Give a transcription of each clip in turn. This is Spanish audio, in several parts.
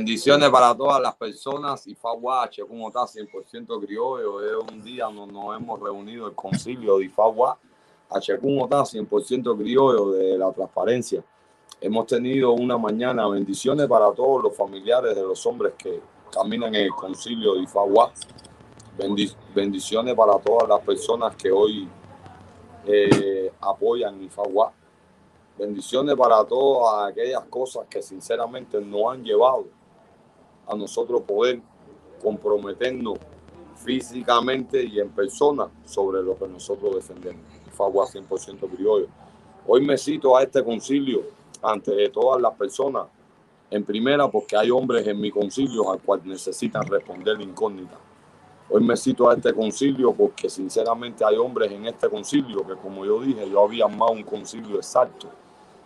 Bendiciones para todas las personas y Faguache, como está 100% criollo. Es un día donde nos hemos reunido el concilio de Ifagua, H1 está 100% criollo de la transparencia. Hemos tenido una mañana bendiciones para todos los familiares de los hombres que caminan en el concilio de Ifagua. bendiciones para todas las personas que hoy eh, apoyan Ifagua. Bendiciones para todas aquellas cosas que sinceramente no han llevado a nosotros poder comprometernos físicamente y en persona sobre lo que nosotros defendemos. Fagua 100% criollo. Hoy me cito a este concilio ante todas las personas. En primera, porque hay hombres en mi concilio al cual necesitan responder incógnita. Hoy me cito a este concilio porque sinceramente hay hombres en este concilio que, como yo dije, yo había más un concilio exacto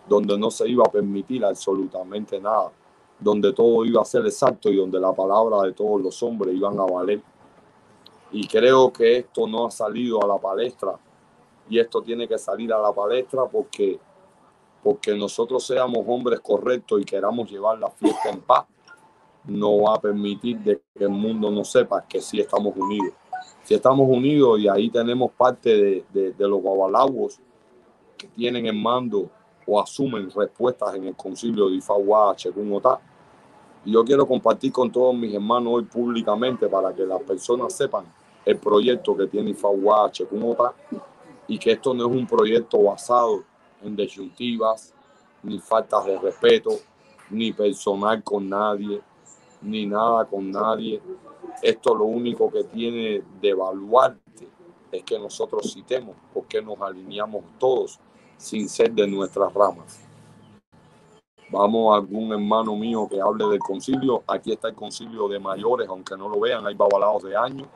donde no se iba a permitir absolutamente nada, donde todo iba a ser exacto y donde la palabra de todos los hombres iban a valer. Y creo que esto no ha salido a la palestra y esto tiene que salir a la palestra porque, porque nosotros seamos hombres correctos y queramos llevar la fiesta en paz, no va a permitir que el mundo no sepa que sí estamos unidos. Si estamos unidos y ahí tenemos parte de, de, los babalagos que tienen en mando o asumen respuestas en el concilio de Ifagua, Chekun. Y yo quiero compartir con todos mis hermanos hoy públicamente para que las personas sepan el proyecto que tiene Ifagua, Chekun y que esto no es un proyecto basado en disyuntivas, ni faltas de respeto, ni personal con nadie, ni nada con nadie. Esto lo único que tiene de evaluarte es que nosotros citemos porque nos alineamos todos sin ser de nuestras ramas. Vamos a algún hermano mío que hable del concilio. Aquí está el concilio de mayores, aunque no lo vean, hay babalados de años.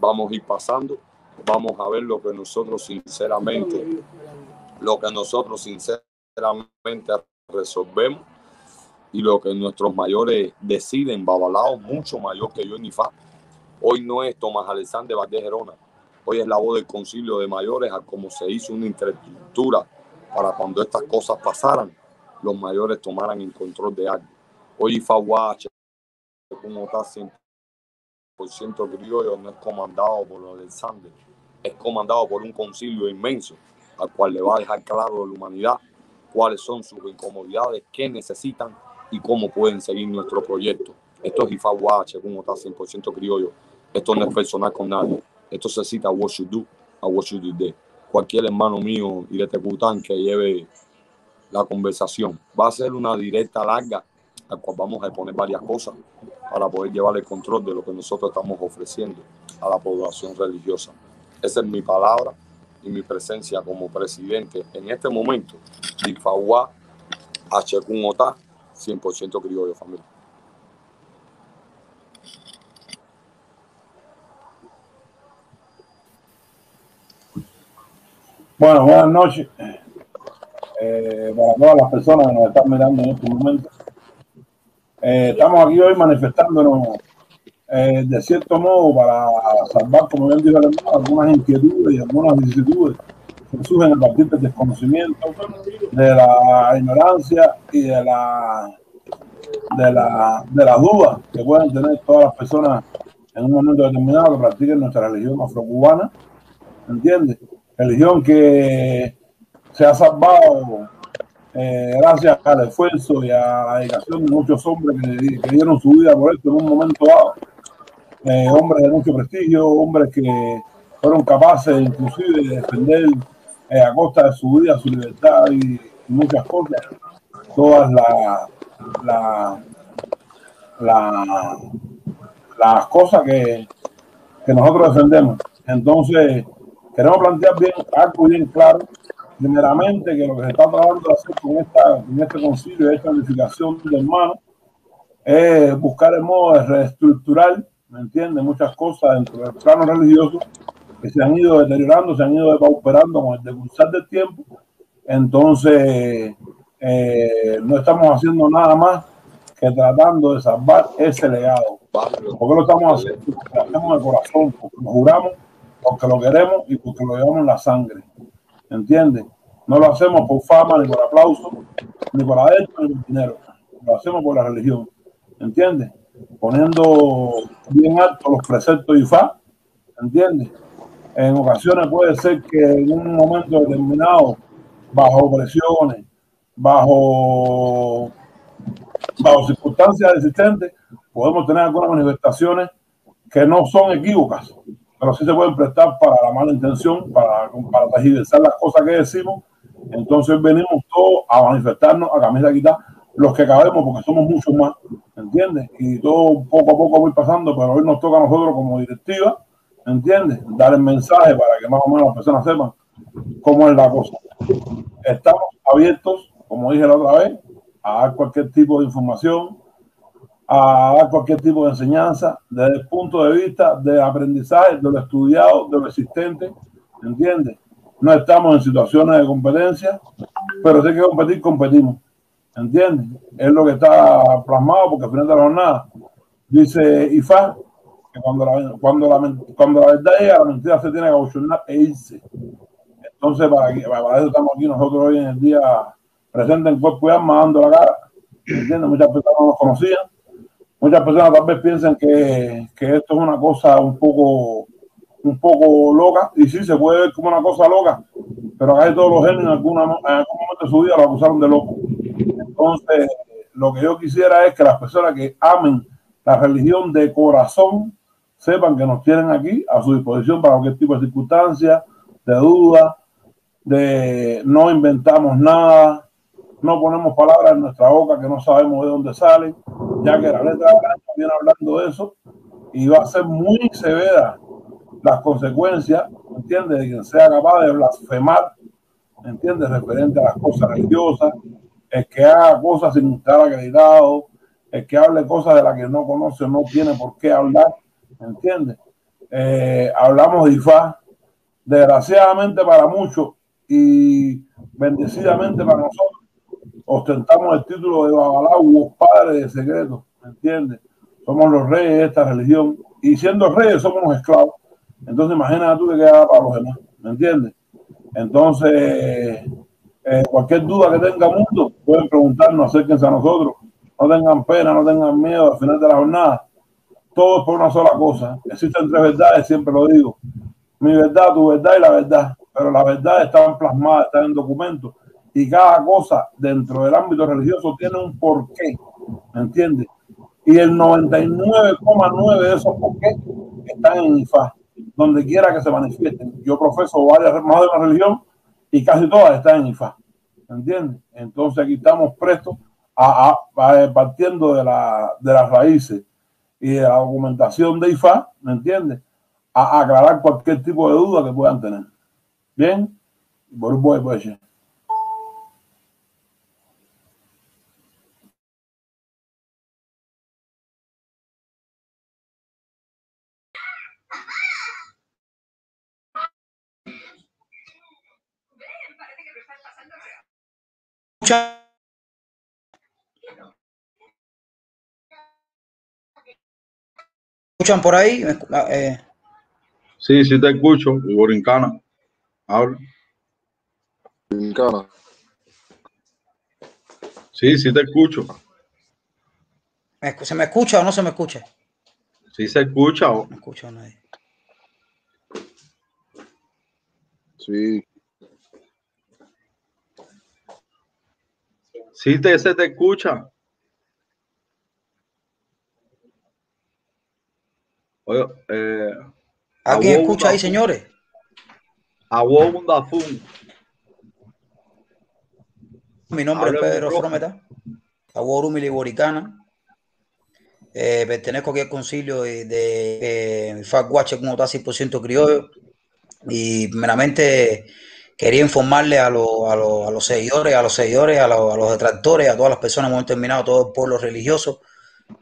Vamos a ir pasando. Vamos a ver lo que nosotros sinceramente, lo que nosotros sinceramente resolvemos y lo que nuestros mayores deciden, babalados mucho mayor que yo en IFA. Hoy no es Tomás Alexander Valdez Gerona, hoy es la voz del concilio de mayores a cómo se hizo una infraestructura para cuando estas cosas pasaran, los mayores tomaran el control de algo. Hoy Faguache, como está 100% criollo, no es comandado por los Alexander, es comandado por un concilio inmenso, al cual le va a dejar claro a la humanidad cuáles son sus incomodidades, qué necesitan y cómo pueden seguir nuestro proyecto. Esto es Ifaguache, como está 100% criollo. Esto no es personal con nadie. Esto se cita a what you do, a what you do cualquier hermano mío y de Tecután que lleve la conversación. Va a ser una directa larga, al cual vamos a poner varias cosas para poder llevar el control de lo que nosotros estamos ofreciendo a la población religiosa. Esa es mi palabra y mi presencia como presidente en este momento de Ifagua, H1 OTA, 100% criollo familia. Bueno, buenas noches eh, para todas las personas que nos están mirando en este momento. Eh, estamos aquí hoy manifestándonos eh, de cierto modo para salvar, como bien dijo el hermano, algunas inquietudes y algunas vicisitudes que surgen a partir del desconocimiento, de la ignorancia y de la de la de las dudas que pueden tener todas las personas en un momento determinado que practiquen nuestra religión afrocubana, ¿entiendes? Religión que se ha salvado eh, gracias al esfuerzo y a la dedicación de muchos hombres que, dieron su vida por esto en un momento dado. Eh, hombres de mucho prestigio, hombres que fueron capaces inclusive de defender eh, a costa de su vida, su libertad y, muchas cosas, todas las la, las cosas que, que nosotros defendemos. Entonces, queremos plantear bien algo bien claro, primeramente que lo que se está tratando de hacer con, esta, con este concilio, esta unificación de hermanos, es buscar el modo de reestructurar, ¿me entiendes? Muchas cosas dentro del plano religioso que se han ido deteriorando, se han ido depauperando con el decurso del tiempo. Entonces, eh, no estamos haciendo nada más que tratando de salvar ese legado. porque lo estamos haciendo? Lo hacemos de corazón, porque lo juramos porque lo queremos y porque lo llevamos en la sangre. ¿Entiendes? No lo hacemos por fama, ni por aplauso, ni por adentro, ni por dinero. Lo hacemos por la religión. ¿entiendes? Poniendo bien alto los preceptos IFA, ¿entiendes? En ocasiones puede ser que en un momento determinado, bajo presiones, bajo, bajo circunstancias existentes, podemos tener algunas manifestaciones que no son equívocas, pero sí se pueden prestar para la mala intención, para, para las cosas que decimos. Entonces venimos todos a manifestarnos a camisa quitar los que cabemos, porque somos muchos más, ¿entiendes? Y todo poco a poco voy pasando, pero hoy nos toca a nosotros como directiva, ¿entiendes? Dar el mensaje para que más o menos las personas sepan cómo es la cosa. Estamos abiertos, como dije la otra vez, a dar cualquier tipo de información, a dar cualquier tipo de enseñanza desde el punto de vista de aprendizaje, de lo estudiado, de lo existente, ¿entiendes? No estamos en situaciones de competencia, pero si hay que competir, competimos, ¿entiendes? Es lo que está plasmado, porque al final de la jornada dice IFA que cuando la, cuando la, cuando la verdad llega, la mentira se tiene que abochonar e irse. Entonces, para eso estamos aquí nosotros hoy en el día presente en cuerpo y alma dando la cara, ¿entiendes? Muchas personas no nos conocían muchas personas tal vez piensan que, que, esto es una cosa un poco, un poco loca, y sí se puede ver como una cosa loca, pero acá todos los genios en, alguna, en algún momento de su vida lo acusaron de loco. Entonces, lo que yo quisiera es que las personas que amen la religión de corazón sepan que nos tienen aquí a su disposición para cualquier tipo de circunstancia, de duda, de no inventamos nada, no ponemos palabras en nuestra boca que no sabemos de dónde salen, ya que la letra la viene hablando de eso y va a ser muy severa las consecuencias, ¿entiendes? De quien sea capaz de blasfemar, ¿entiendes? Referente a las cosas religiosas, el que haga cosas sin estar acreditado, el que hable cosas de las que no conoce no tiene por qué hablar, ¿entiendes? Eh, hablamos de IFA, desgraciadamente para muchos y bendecidamente para nosotros, ostentamos el título de Babalao, padre de secreto, ¿me entiendes? Somos los reyes de esta religión y siendo reyes somos los esclavos. Entonces imagínate tú que queda para los demás, ¿me entiendes? Entonces, eh, cualquier duda que tenga mundo, pueden preguntarnos, acérquense a nosotros. No tengan pena, no tengan miedo al final de la jornada. Todo es por una sola cosa. Existen tres verdades, siempre lo digo. Mi verdad, tu verdad y la verdad. Pero la verdad está plasmada, está en documentos y cada cosa dentro del ámbito religioso tiene un porqué, ¿me entiendes? Y el 99,9 de esos porqués están en IFA, donde quiera que se manifiesten. Yo profeso varias más de una religión y casi todas están en IFA, ¿me entiendes? Entonces aquí estamos prestos a, partiendo de, la, de las raíces y de la documentación de IFA, ¿me entiendes? A, aclarar cualquier tipo de duda que puedan tener. Bien, voy, voy, voy. escuchan por ahí? Eh. Sí, sí te escucho, Borincana. Habla. Borincana. Sí, sí te escucho. ¿Se me escucha o no se me escucha? Sí se escucha. ¿o? No escucho a nadie. Sí. Sí, te, se te escucha. Oye, eh, ¿A quién escucha ahí, señores? Mi nombre es Pedro Frometa, Aguorumi Liboricana. Eh, pertenezco aquí al concilio de, de eh, FAC como está 100% criollo y meramente quería informarle a, los seguidores, a los seguidores, a, los detractores, a todas las personas hemos terminado, todo el pueblo religioso,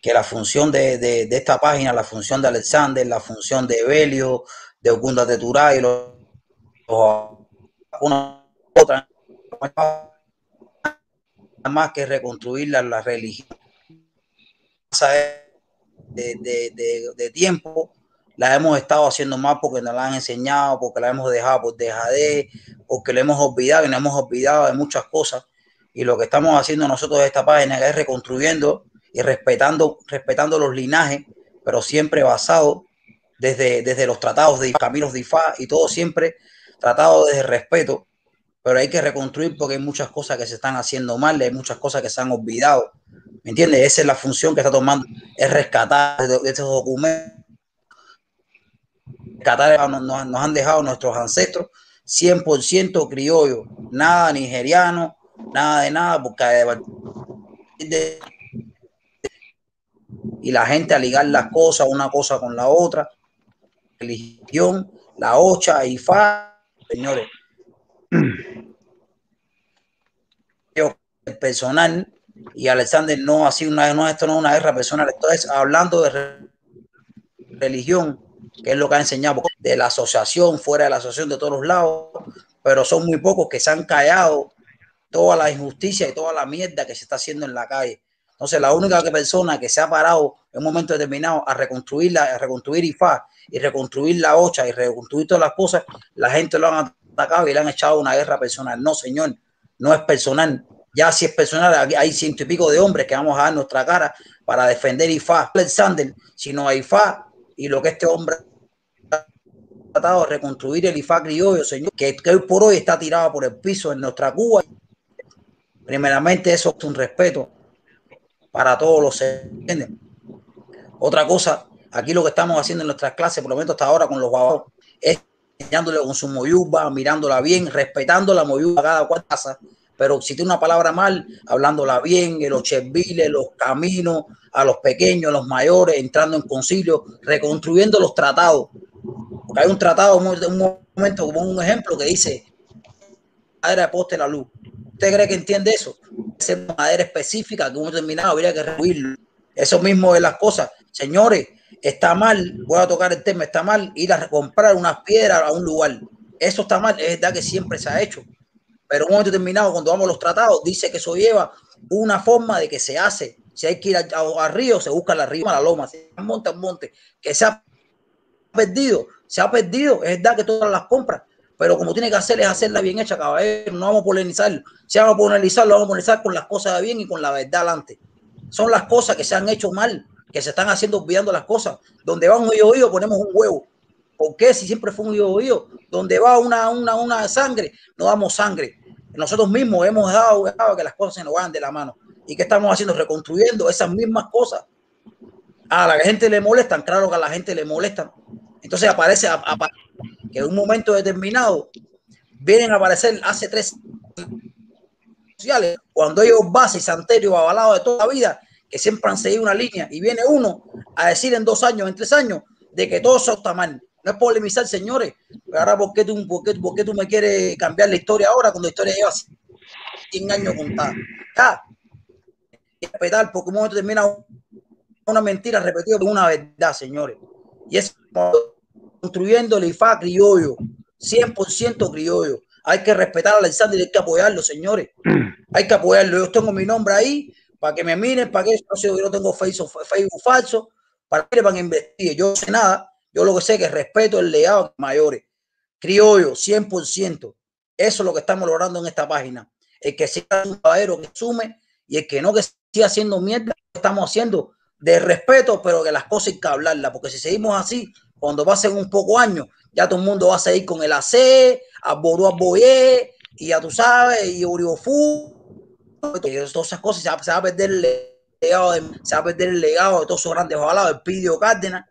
que la función de, esta página, la función de Alexander, la función de Belio, de Ogunda de Turay, los, una otra más que reconstruir la, religión. De, de tiempo la hemos estado haciendo mal porque nos la han enseñado, porque la hemos dejado por dejadez, porque le hemos olvidado y nos hemos olvidado de muchas cosas. Y lo que estamos haciendo nosotros de esta página es reconstruyendo y respetando, respetando los linajes, pero siempre basado desde, desde los tratados de caminos de y todo siempre tratado desde respeto, pero hay que reconstruir porque hay muchas cosas que se están haciendo mal, hay muchas cosas que se han olvidado. ¿Me entiendes? Esa es la función que está tomando, es rescatar de, estos documentos. Rescatar, nos, han dejado nuestros ancestros 100% criollo, nada nigeriano, nada de nada, porque de, y la gente a ligar las cosas, una cosa con la otra, religión, la ocha, y fa, señores. personal y Alexander no ha sido una no esto no es una guerra personal esto es hablando de religión que es lo que ha enseñado de la asociación fuera de la asociación de todos los lados pero son muy pocos que se han callado toda la injusticia y toda la mierda que se está haciendo en la calle entonces, la única persona que se ha parado en un momento determinado a reconstruir, a reconstruir IFA y reconstruir la OCHA y reconstruir todas las cosas, la gente lo han atacado y le han echado una guerra personal. No, señor, no es personal. Ya si es personal, hay ciento y pico de hombres que vamos a dar nuestra cara para defender IFA. Alexander, sino a IFA y lo que este hombre ha tratado de reconstruir el IFA criollo, señor, que, que hoy por hoy está tirado por el piso en nuestra Cuba. Primeramente, eso es un respeto para todos los ¿entiendes? Otra cosa, aquí lo que estamos haciendo en nuestras clases, por lo menos hasta ahora con los guavos, es enseñándole con su moyuba, mirándola bien, respetando la moyuba cada cual casa, pero si tiene una palabra mal, hablándola bien, los cheviles, los caminos, a los pequeños, a los mayores, entrando en concilio, reconstruyendo los tratados. Porque hay un tratado, un momento, como un ejemplo, que dice, madera de poste la luz. ¿Usted cree que entiende eso? Ser madera específica que uno terminado habría que rehuirlo. Eso mismo de las cosas. Señores, está mal, voy a tocar el tema, está mal ir a comprar unas piedras a un lugar. Eso está mal, es verdad que siempre se ha hecho. Pero un momento determinado, cuando vamos a los tratados, dice que eso lleva una forma de que se hace. Si hay que ir a, río, se busca la río, la loma, se monta un monte, que se ha perdido, se ha perdido. Es verdad que todas las compras pero como tiene que hacer es hacerla bien hecha, caballero. No vamos a polemizar. Si vamos a polemizar, lo vamos a polemizar con las cosas bien y con la verdad adelante. Son las cosas que se han hecho mal, que se están haciendo olvidando las cosas. Donde va un oído, ponemos un huevo. ¿Por qué? Si siempre fue un oído. Donde va una, una, una sangre, no damos sangre. Nosotros mismos hemos dejado, que las cosas se nos vayan de la mano. ¿Y qué estamos haciendo? Reconstruyendo esas mismas cosas. A la gente le molestan, claro que a la gente le molestan. Entonces aparece, que en un momento determinado vienen a aparecer hace tres sociales, cuando ellos base y santerio avalado de toda la vida, que siempre han seguido una línea, y viene uno a decir en dos años, en tres años, de que todo eso está. No es polemizar, señores. Ahora, ¿por qué, tú, por, qué, ¿por qué tú me quieres cambiar la historia ahora cuando la historia lleva 100 años contada? Ya. Respetar, porque un momento termina una mentira repetida con una verdad, señores. Y es construyendo el IFA criollo, 100% criollo. Hay que respetar a Alexander y hay que apoyarlo, señores. Hay que apoyarlo. Yo tengo mi nombre ahí para que me miren, para que yo no tengo Facebook, Facebook falso, para que me investiguen. Yo no sé nada. Yo lo que sé es que respeto el legado mayores. Criollo, 100%. Eso es lo que estamos logrando en esta página. El que sea un caballero que sume y el que no que siga haciendo mierda, estamos haciendo de respeto, pero que las cosas hay que hablarlas, porque si seguimos así, cuando pasen un poco años, ya todo el mundo va a seguir con el AC, a Ború Boyé, y ya tú sabes, y Uriofú, y todas esas cosas, se va, a perder el legado de, se va a perder el legado de todos esos grandes ojalá, el Pidio Cárdenas,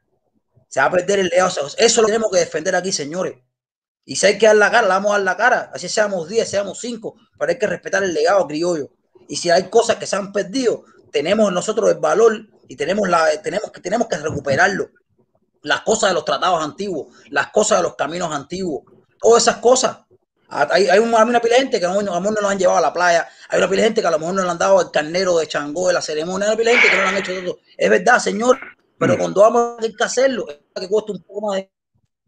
se va a perder el legado, eso lo tenemos que defender aquí, señores. Y si hay que dar la cara, la vamos a dar la cara, así seamos 10, seamos 5, pero hay que respetar el legado criollo. Y si hay cosas que se han perdido, tenemos nosotros el valor y tenemos, la, tenemos, que, tenemos que recuperarlo las cosas de los tratados antiguos, las cosas de los caminos antiguos, todas esas cosas. Hay, hay, una, pila de gente que a lo mejor no lo han llevado a la playa, hay una pila gente que a lo mejor no le han dado el carnero de Changó de la ceremonia, hay una pila de gente que no lo han hecho todo. Es verdad, señor, pero cuando vamos a tener que hacerlo, es que cuesta un poco más de...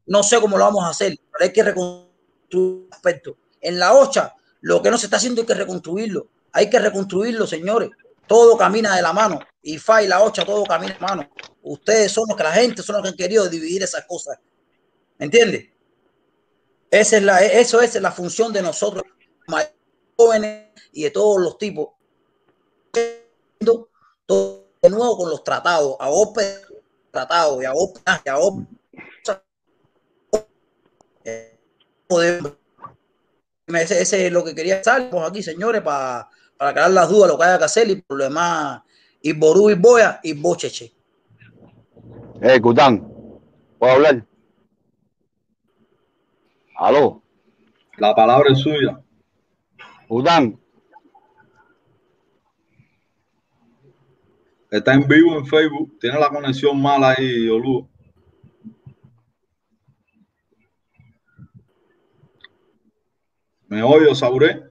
No sé cómo lo vamos a hacer, pero hay que reconstruir aspecto. En la OCHA, lo que no se está haciendo hay que reconstruirlo. Hay que reconstruirlo, señores. Todo camina de la mano. Y FA y la OCHA, todo camina de la mano. Ustedes son los que la gente son los que han querido dividir esas cosas. ¿Me entiende? Esa es la, eso es la función de nosotros, jóvenes y de todos los tipos. Todo de nuevo con los tratados, a golpe tratados y a golpe, y a golpe ese, ese, es lo que quería estar aquí, señores, para, para aclarar las dudas, lo que haya que hacer y por lo demás, y Ború y Boya y Bocheche. Eh, Cután, ¿puedo hablar? Aló. La palabra es suya. Cután. Está en vivo en Facebook. Tiene la conexión mala ahí, Olu. ¿Me oyo, Sauré?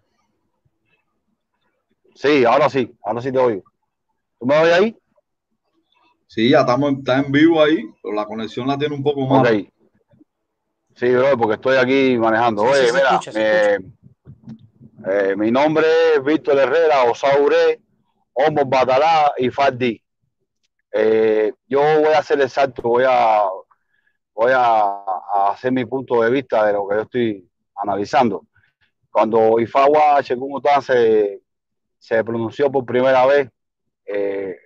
Sí, ahora sí, ahora sí te oigo. ¿Tú me oyes ahí? Sí, ya estamos está en vivo ahí, pero la conexión la tiene un poco más. Okay. Sí, bro, porque estoy aquí manejando. Oye, sí, mira, escucha, eh, eh, mi nombre es Víctor Herrera, Osaure, Homo Batalá y. Eh, yo voy a hacer el voy a, voy a, hacer mi punto de vista de lo que yo estoy analizando. Cuando Ifagua Checumután se, se pronunció por primera vez, eh,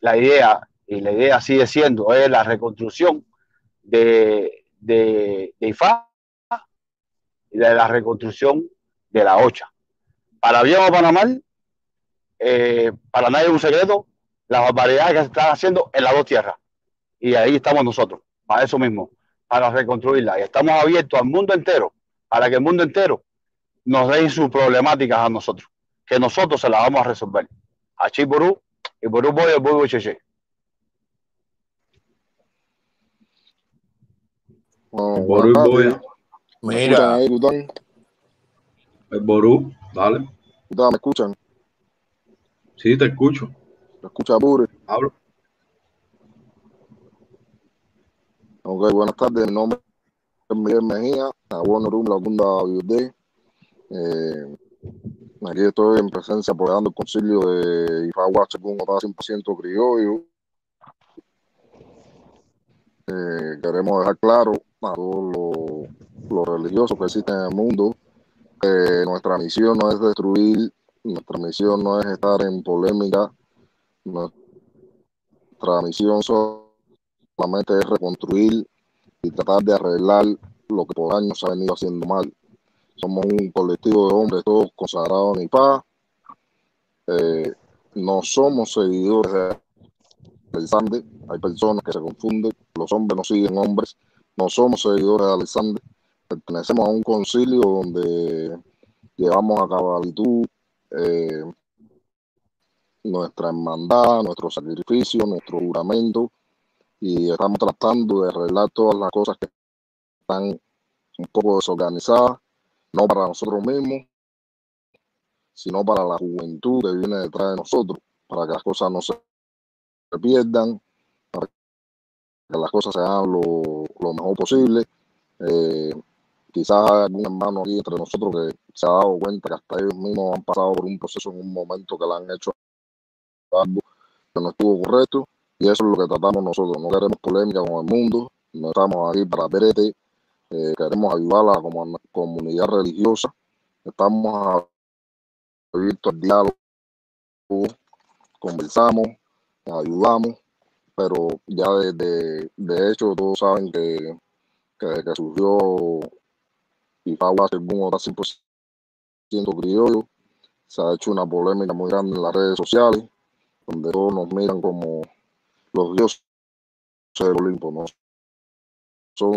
la idea, y la idea sigue siendo, es la reconstrucción de, de, de y de la reconstrucción de la OCHA. Para bien o para mal, eh, para nadie es un secreto, las barbaridades que se están haciendo en las dos tierras. Y ahí estamos nosotros, para eso mismo, para reconstruirla. Y estamos abiertos al mundo entero, para que el mundo entero nos den sus problemáticas a nosotros, que nosotros se las vamos a resolver. A Chiburú y Burú Boy, Boy Cheche. Ború Boy. Mira. Ahí, el Ború, dale. ¿Me escuchan? Sí, te escucho. ¿Me escucha Bure? Hablo. Ok, buenas tardes. Mi nombre es Miguel Mejía, Abuelo Rum, la Bunda Biudé. Eh, aquí estoy en presencia apoyando el concilio de Ifagua, según 100% criollo. Eh, queremos dejar claro a todos los, religiosos que existen en el mundo que nuestra misión no es destruir, nuestra misión no es estar en polémica, nuestra misión solamente es reconstruir y tratar de arreglar lo que por años ha venido haciendo mal. Somos un colectivo de hombres todos consagrados en paz. Eh, no somos seguidores de Alexander. Hay personas que se confunden. Los hombres no siguen hombres. No somos seguidores de Alexander. Pertenecemos a un concilio donde llevamos a cabalitud eh, nuestra hermandad, nuestro sacrificio, nuestro juramento y estamos tratando de arreglar todas las cosas que están un poco desorganizadas no para nosotros mismos, sino para la juventud que viene detrás de nosotros, para que las cosas no se pierdan, para que las cosas se hagan lo, mejor posible. Eh, quizás algún hermano aquí entre nosotros que se ha dado cuenta que hasta ellos mismos han pasado por un proceso en un momento que le han hecho algo que no estuvo correcto y eso es lo que tratamos nosotros. No queremos polémica con el mundo, no estamos aquí para verete eh, queremos ayudar a la comunidad religiosa. Estamos abiertos al diálogo, conversamos, ayudamos, pero ya de, de, hecho todos saben que, que, que surgió IFAWA según otra 100% criollo, se ha hecho una polémica muy grande en las redes sociales, donde todos nos miran como los dioses del Olimpo. ¿no?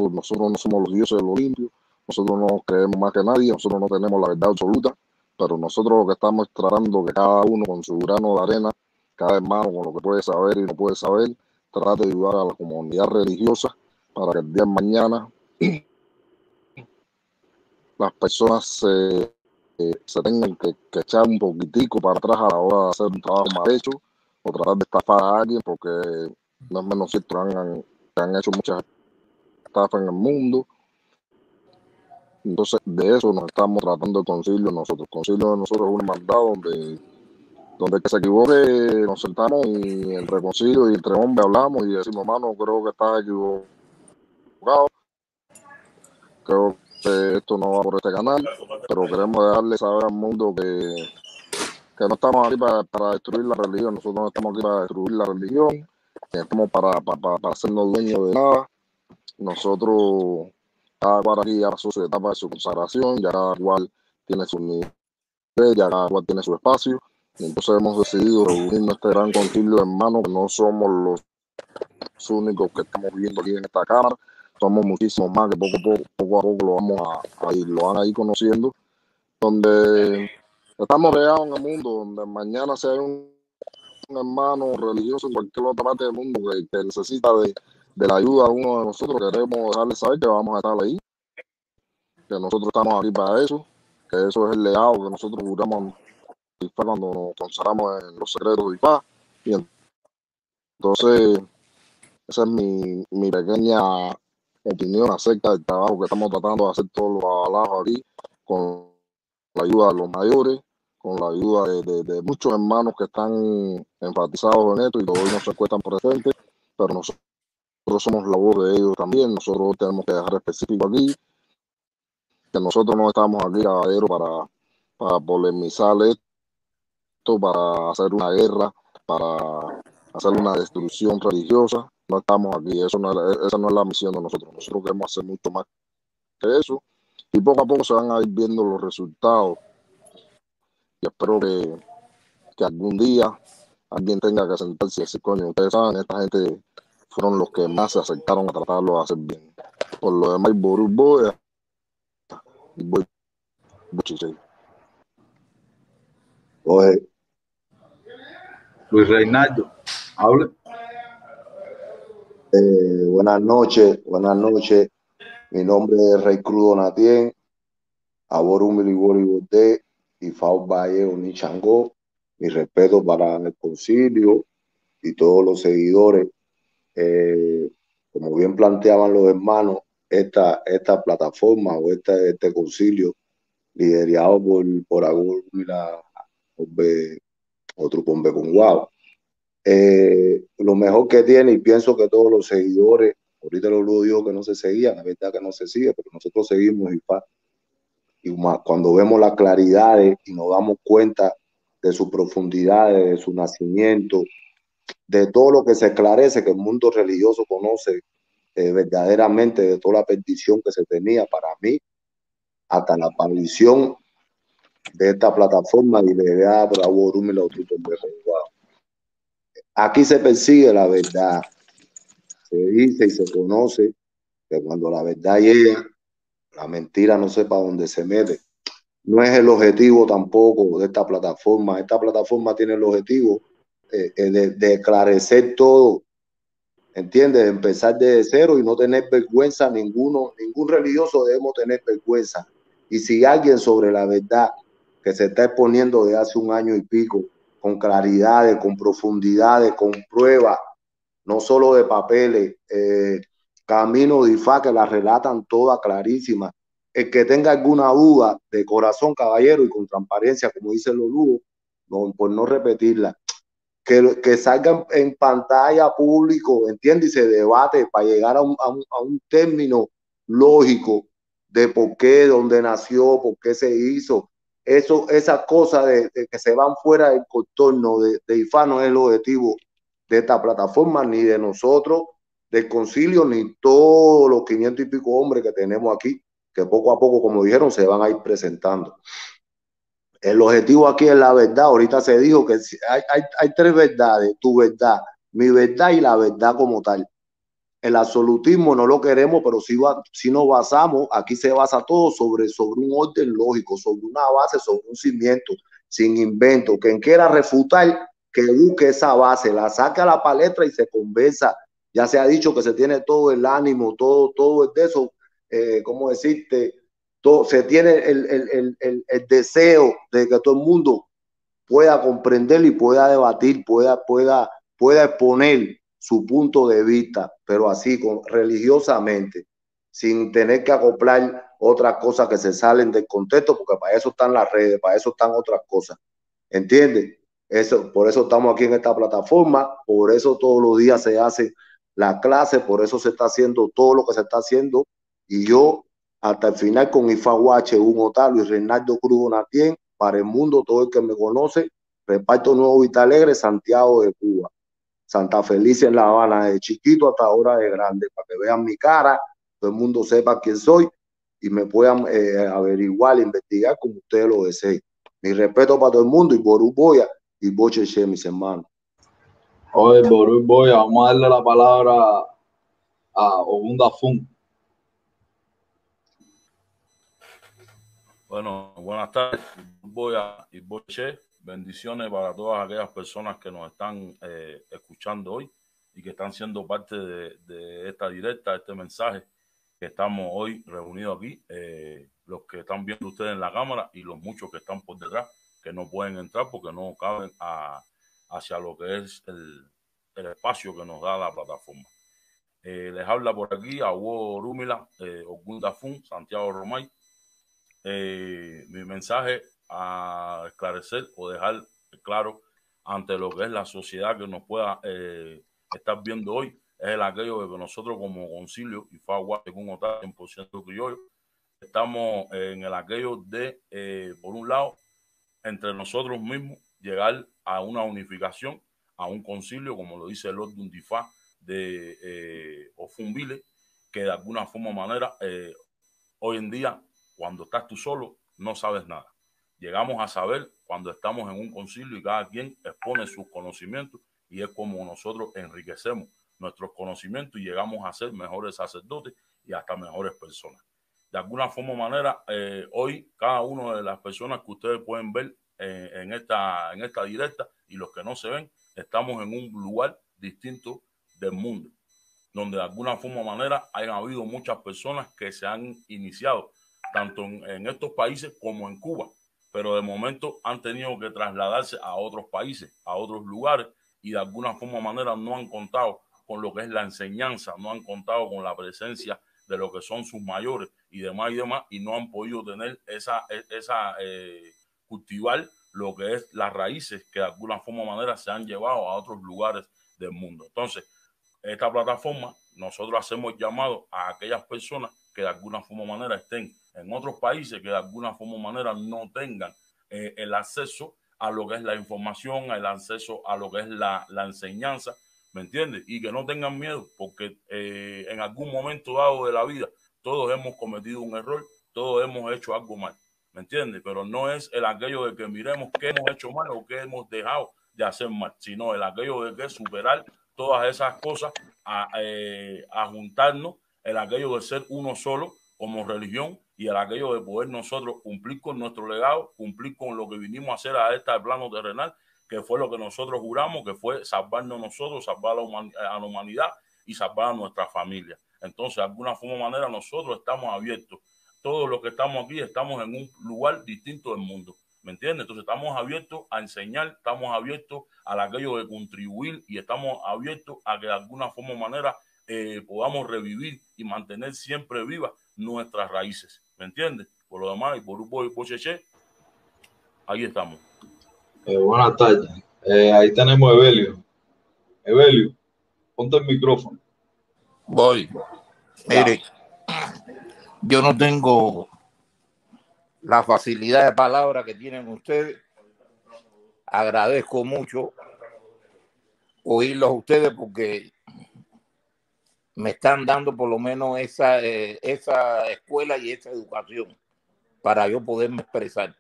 nosotros no somos los dioses de lo limpio, nosotros no creemos más que nadie, nosotros no tenemos la verdad absoluta, pero nosotros lo que estamos tratando que cada uno con su grano de arena, cada hermano con lo que puede saber y no puede saber, trate de ayudar a la comunidad religiosa para que el día de mañana las personas se, eh, se tengan que, echar un poquitico para atrás a la hora de hacer un trabajo mal hecho o tratar de estafar a alguien porque no es menos cierto han, han hecho muchas en el mundo. Entonces, de eso nos estamos tratando el concilio nosotros. El concilio de nosotros es un mandado donde, donde que se equivoque, nos sentamos y entre concilio y entre hombres hablamos y decimos, hermano, creo que está equivocado. Creo que esto no va por este canal, pero queremos dejarle saber al mundo que, que no estamos aquí para, para, destruir la religión, nosotros no estamos aquí para destruir la religión, estamos para, para, para hacernos dueños de nada. Nosotros, cada cual aquí ya pasó su etapa de su consagración, ya cada cual tiene su nivel, ya cada cual tiene su espacio. Entonces hemos decidido reunirnos este gran concilio de hermanos, no somos los únicos que estamos viendo aquí en esta cámara, somos muchísimos más que poco a poco, a poco lo vamos a, ir, lo van a ir conociendo, donde estamos regados en el mundo, donde mañana si hay un, hermano religioso en cualquier otra parte del mundo que, necesita de, la ayuda de uno de nosotros, queremos dejarle saber que vamos a estar ahí, que nosotros estamos aquí para eso, que eso es el legado que nosotros juramos cuando nos consagramos en los secretos de. Y entonces, esa es mi, mi pequeña opinión acerca del trabajo que estamos tratando de hacer todos los abalajos aquí, con la ayuda de los mayores, con la ayuda de, muchos hermanos que están enfatizados en esto y todavía no se encuentran presentes, pero nosotros, somos la voz de ellos también, nosotros tenemos que dejar específico aquí, que nosotros no estamos aquí, caballero, para, para polemizar esto, para hacer una guerra, para hacer una destrucción religiosa, no estamos aquí, eso no es, esa no es la misión de nosotros, nosotros queremos hacer mucho más que eso y poco a poco se van a ir viendo los resultados y espero que, que algún día alguien tenga que sentarse y decir, coño, ustedes saben, esta gente fueron los que más se acercaron a tratarlo de hacer bien. Por lo demás, Boru Boy, Oye, Luis Reinaldo, hable. Eh, buenas noches, buenas noches. Mi nombre es Rey Crudo Natien, Aborum Milibori y Fau Valle Onichango. Mi respeto para el concilio y todos los seguidores. Eh, como bien planteaban los hermanos, esta, esta plataforma o este, este concilio liderado por, por Agur y la otro Pombe con Guau. Eh, lo mejor que tiene, y pienso que todos los seguidores, ahorita lo dijo que no se seguían, la verdad que no se sigue, pero nosotros seguimos y, más, cuando vemos las claridades y nos damos cuenta de su profundidad, de su nacimiento, de todo lo que se esclarece, que el mundo religioso conoce eh, verdaderamente, de toda la petición que se tenía para mí, hasta la aparición de esta plataforma y de Bravo y la Aquí se persigue la verdad. Se dice y se conoce que cuando la verdad llega, la mentira no sepa dónde se mete. No es el objetivo tampoco de esta plataforma. Esta plataforma tiene el objetivo de, de, esclarecer todo. ¿Entiendes? De empezar desde cero y no tener vergüenza ninguno. Ningún religioso debemos tener vergüenza. Y si alguien sobre la verdad que se está exponiendo de hace un año y pico con claridades, con profundidades, con pruebas, no solo de papeles, eh, camino de IFA que la relatan todas clarísimas. El que tenga alguna duda de corazón, caballero, y con transparencia, como dice Lulú, no, por no repetirla, que, que salgan en pantalla público, entiende, y se debate para llegar a un, a un, a un término lógico de por qué, dónde nació, por qué se hizo, eso, esa cosa de, que se van fuera del contorno de, de es el objetivo de esta plataforma, ni de nosotros, del concilio, ni todos los 500 y pico hombres que tenemos aquí, que poco a poco, como dijeron, se van a ir presentando. El objetivo aquí es la verdad. Ahorita se dijo que hay, hay tres verdades, tu verdad, mi verdad y la verdad como tal el absolutismo no lo queremos, pero si, va, si nos basamos, aquí se basa todo sobre, sobre un orden lógico, sobre una base, sobre un cimiento, sin invento. Quien quiera refutar, que busque esa base, la saque a la palestra y se conversa. Ya se ha dicho que se tiene todo el ánimo, todo, todo es de eso, eh, ¿cómo decirte? Se tiene el, el, el, el, deseo de que todo el mundo pueda comprender y pueda debatir, pueda, pueda, pueda exponer su punto de vista, pero así con, religiosamente, sin tener que acoplar otras cosas que se salen del contexto, porque para eso están las redes, para eso están otras cosas. ¿Entiendes? Eso, por eso estamos aquí en esta plataforma, por eso todos los días se hace la clase, por eso se está haciendo todo lo que se está haciendo. Y yo, hasta el final, con Ifaguache, y Reinaldo Cruz Natien, para el mundo, todo el que me conoce, Reparto Nuevo Vista Alegre, Santiago de Cuba. Santa Felicia en La Habana, de chiquito hasta ahora de grande, para que vean mi cara, todo el mundo sepa quién soy y me puedan eh, averiguar, investigar como ustedes lo deseen. Mi respeto para todo el mundo y Ború Boya y Bocheche, mis hermanos. Oye, Ború Boya, vamos a darle la palabra a Ogunda Fun. Bueno, buenas tardes. Voy a y Boche. Bendiciones para todas aquellas personas que nos están eh, escuchando hoy y que están siendo parte de, esta directa, este mensaje que estamos hoy reunidos aquí. Eh, los que están viendo ustedes en la cámara y los muchos que están por detrás, que no pueden entrar porque no caben hacia lo que es el, espacio que nos da la plataforma. Eh, les habla por aquí a Hugo Rúmila, eh, Ogunda Fun, Santiago Romay. Mi mensaje a esclarecer o dejar claro ante lo que es la sociedad que nos pueda eh, estar viendo hoy es el aquello de que nosotros como concilio y Fagua con un 100% criollo estamos en el aquello de eh, por un lado entre nosotros mismos llegar a una unificación a un concilio como lo dice el Lord Dundifá de eh, Ofunville que de alguna forma o manera eh, hoy en día cuando estás tú solo no sabes nada llegamos a saber cuando estamos en un concilio y cada quien expone sus conocimientos y es como nosotros enriquecemos nuestros conocimientos y llegamos a ser mejores sacerdotes y hasta mejores personas. De alguna forma o manera, eh, hoy cada una de las personas que ustedes pueden ver eh, en, esta, en esta directa y los que no se ven, estamos en un lugar distinto del mundo, donde de alguna forma o manera hayan habido muchas personas que se han iniciado, tanto en, en estos países como en Cuba, pero de momento han tenido que trasladarse a otros países, a otros lugares, y de alguna forma o manera no han contado con lo que es la enseñanza, no han contado con la presencia de lo que son sus mayores y demás y demás, y no han podido tener esa, esa eh, cultivar lo que es las raíces que de alguna forma o manera se han llevado a otros lugares del mundo. Entonces, esta plataforma, nosotros hacemos llamado a aquellas personas que de alguna forma o manera estén en otros países, que de alguna forma o manera no tengan eh, el acceso a lo que es la información, el acceso a lo que es la, la enseñanza, ¿me entiendes? Y que no tengan miedo, porque eh, en algún momento dado de la vida todos hemos cometido un error, todos hemos hecho algo mal, ¿me entiendes? Pero no es el aquello de que miremos qué hemos hecho mal o qué hemos dejado de hacer mal, sino el aquello de que superar todas esas cosas, a, eh, a juntarnos, el aquello de ser uno solo como religión y el aquello de poder nosotros cumplir con nuestro legado, cumplir con lo que vinimos a hacer a este plano terrenal, que fue lo que nosotros juramos, que fue salvarnos nosotros, salvar a la, human a la humanidad y salvar a nuestra familia. Entonces, de alguna forma o manera, nosotros estamos abiertos. Todos los que estamos aquí estamos en un lugar distinto del mundo. ¿Me entiendes? Entonces, estamos abiertos a enseñar, estamos abiertos a aquello de contribuir y estamos abiertos a que de alguna forma o manera eh, podamos revivir y mantener siempre vivas nuestras raíces. ¿Me entiendes? Por lo demás, y por Upo y por Cheche, ahí estamos. Eh, buenas tardes. Eh, ahí tenemos a Evelio. Evelio, ponte el micrófono. Voy. Mire, yo no tengo la facilidad de palabra que tienen ustedes. Agradezco mucho oírlos a ustedes porque me están dando por lo menos esa, eh, esa escuela y esa educación para yo poderme expresar.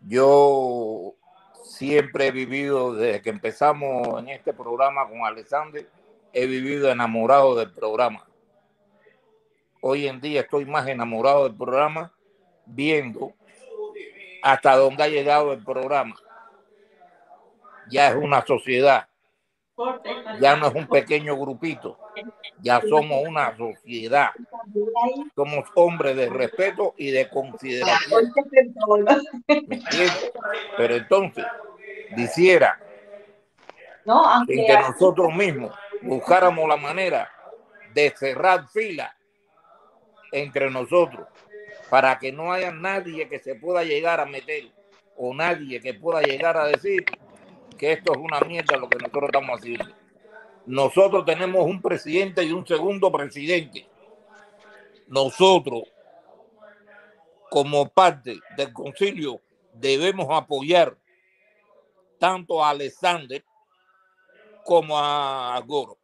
Yo siempre he vivido, desde que empezamos en este programa con Alexander, he vivido enamorado del programa. Hoy en día estoy más enamorado del programa viendo hasta dónde ha llegado el programa. Ya es una sociedad ya no es un pequeño grupito, ya somos una sociedad. Somos hombres de respeto y de consideración. Pero entonces, quisiera en que nosotros mismos buscáramos la manera de cerrar fila entre nosotros para que no haya nadie que se pueda llegar a meter o nadie que pueda llegar a decir que esto es una mierda lo que nosotros estamos haciendo. Nosotros tenemos un presidente y un segundo presidente. Nosotros, como parte del concilio, debemos apoyar tanto a Alexander como a Goro.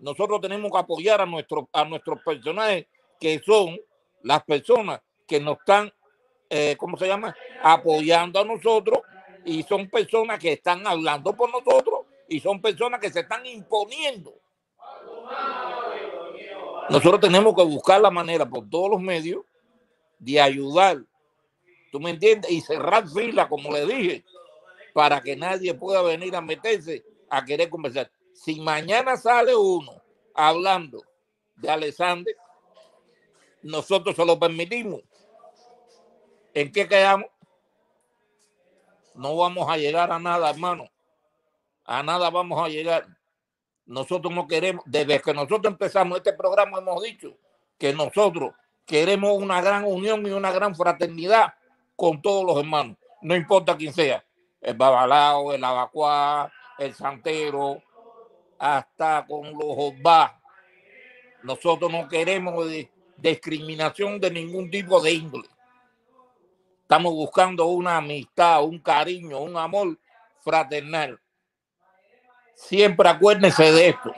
Nosotros tenemos que apoyar a, nuestro, a nuestros personajes que son las personas que nos están, eh, ¿cómo se llama? Apoyando a nosotros y son personas que están hablando por nosotros y son personas que se están imponiendo. Nosotros tenemos que buscar la manera por todos los medios de ayudar, ¿tú me entiendes? Y cerrar fila, como le dije, para que nadie pueda venir a meterse a querer conversar. Si mañana sale uno hablando de Alexander, nosotros se lo permitimos. ¿En qué quedamos? No vamos a llegar a nada, hermano. A nada vamos a llegar. Nosotros no queremos, desde que nosotros empezamos este programa hemos dicho que nosotros queremos una gran unión y una gran fraternidad con todos los hermanos, no importa quién sea, el Babalao, el Abacuá, el Santero, hasta con los Obá. Nosotros no queremos discriminación de ningún tipo de índole. Estamos buscando una amistad, un cariño, un amor fraternal. Siempre acuérdense de esto.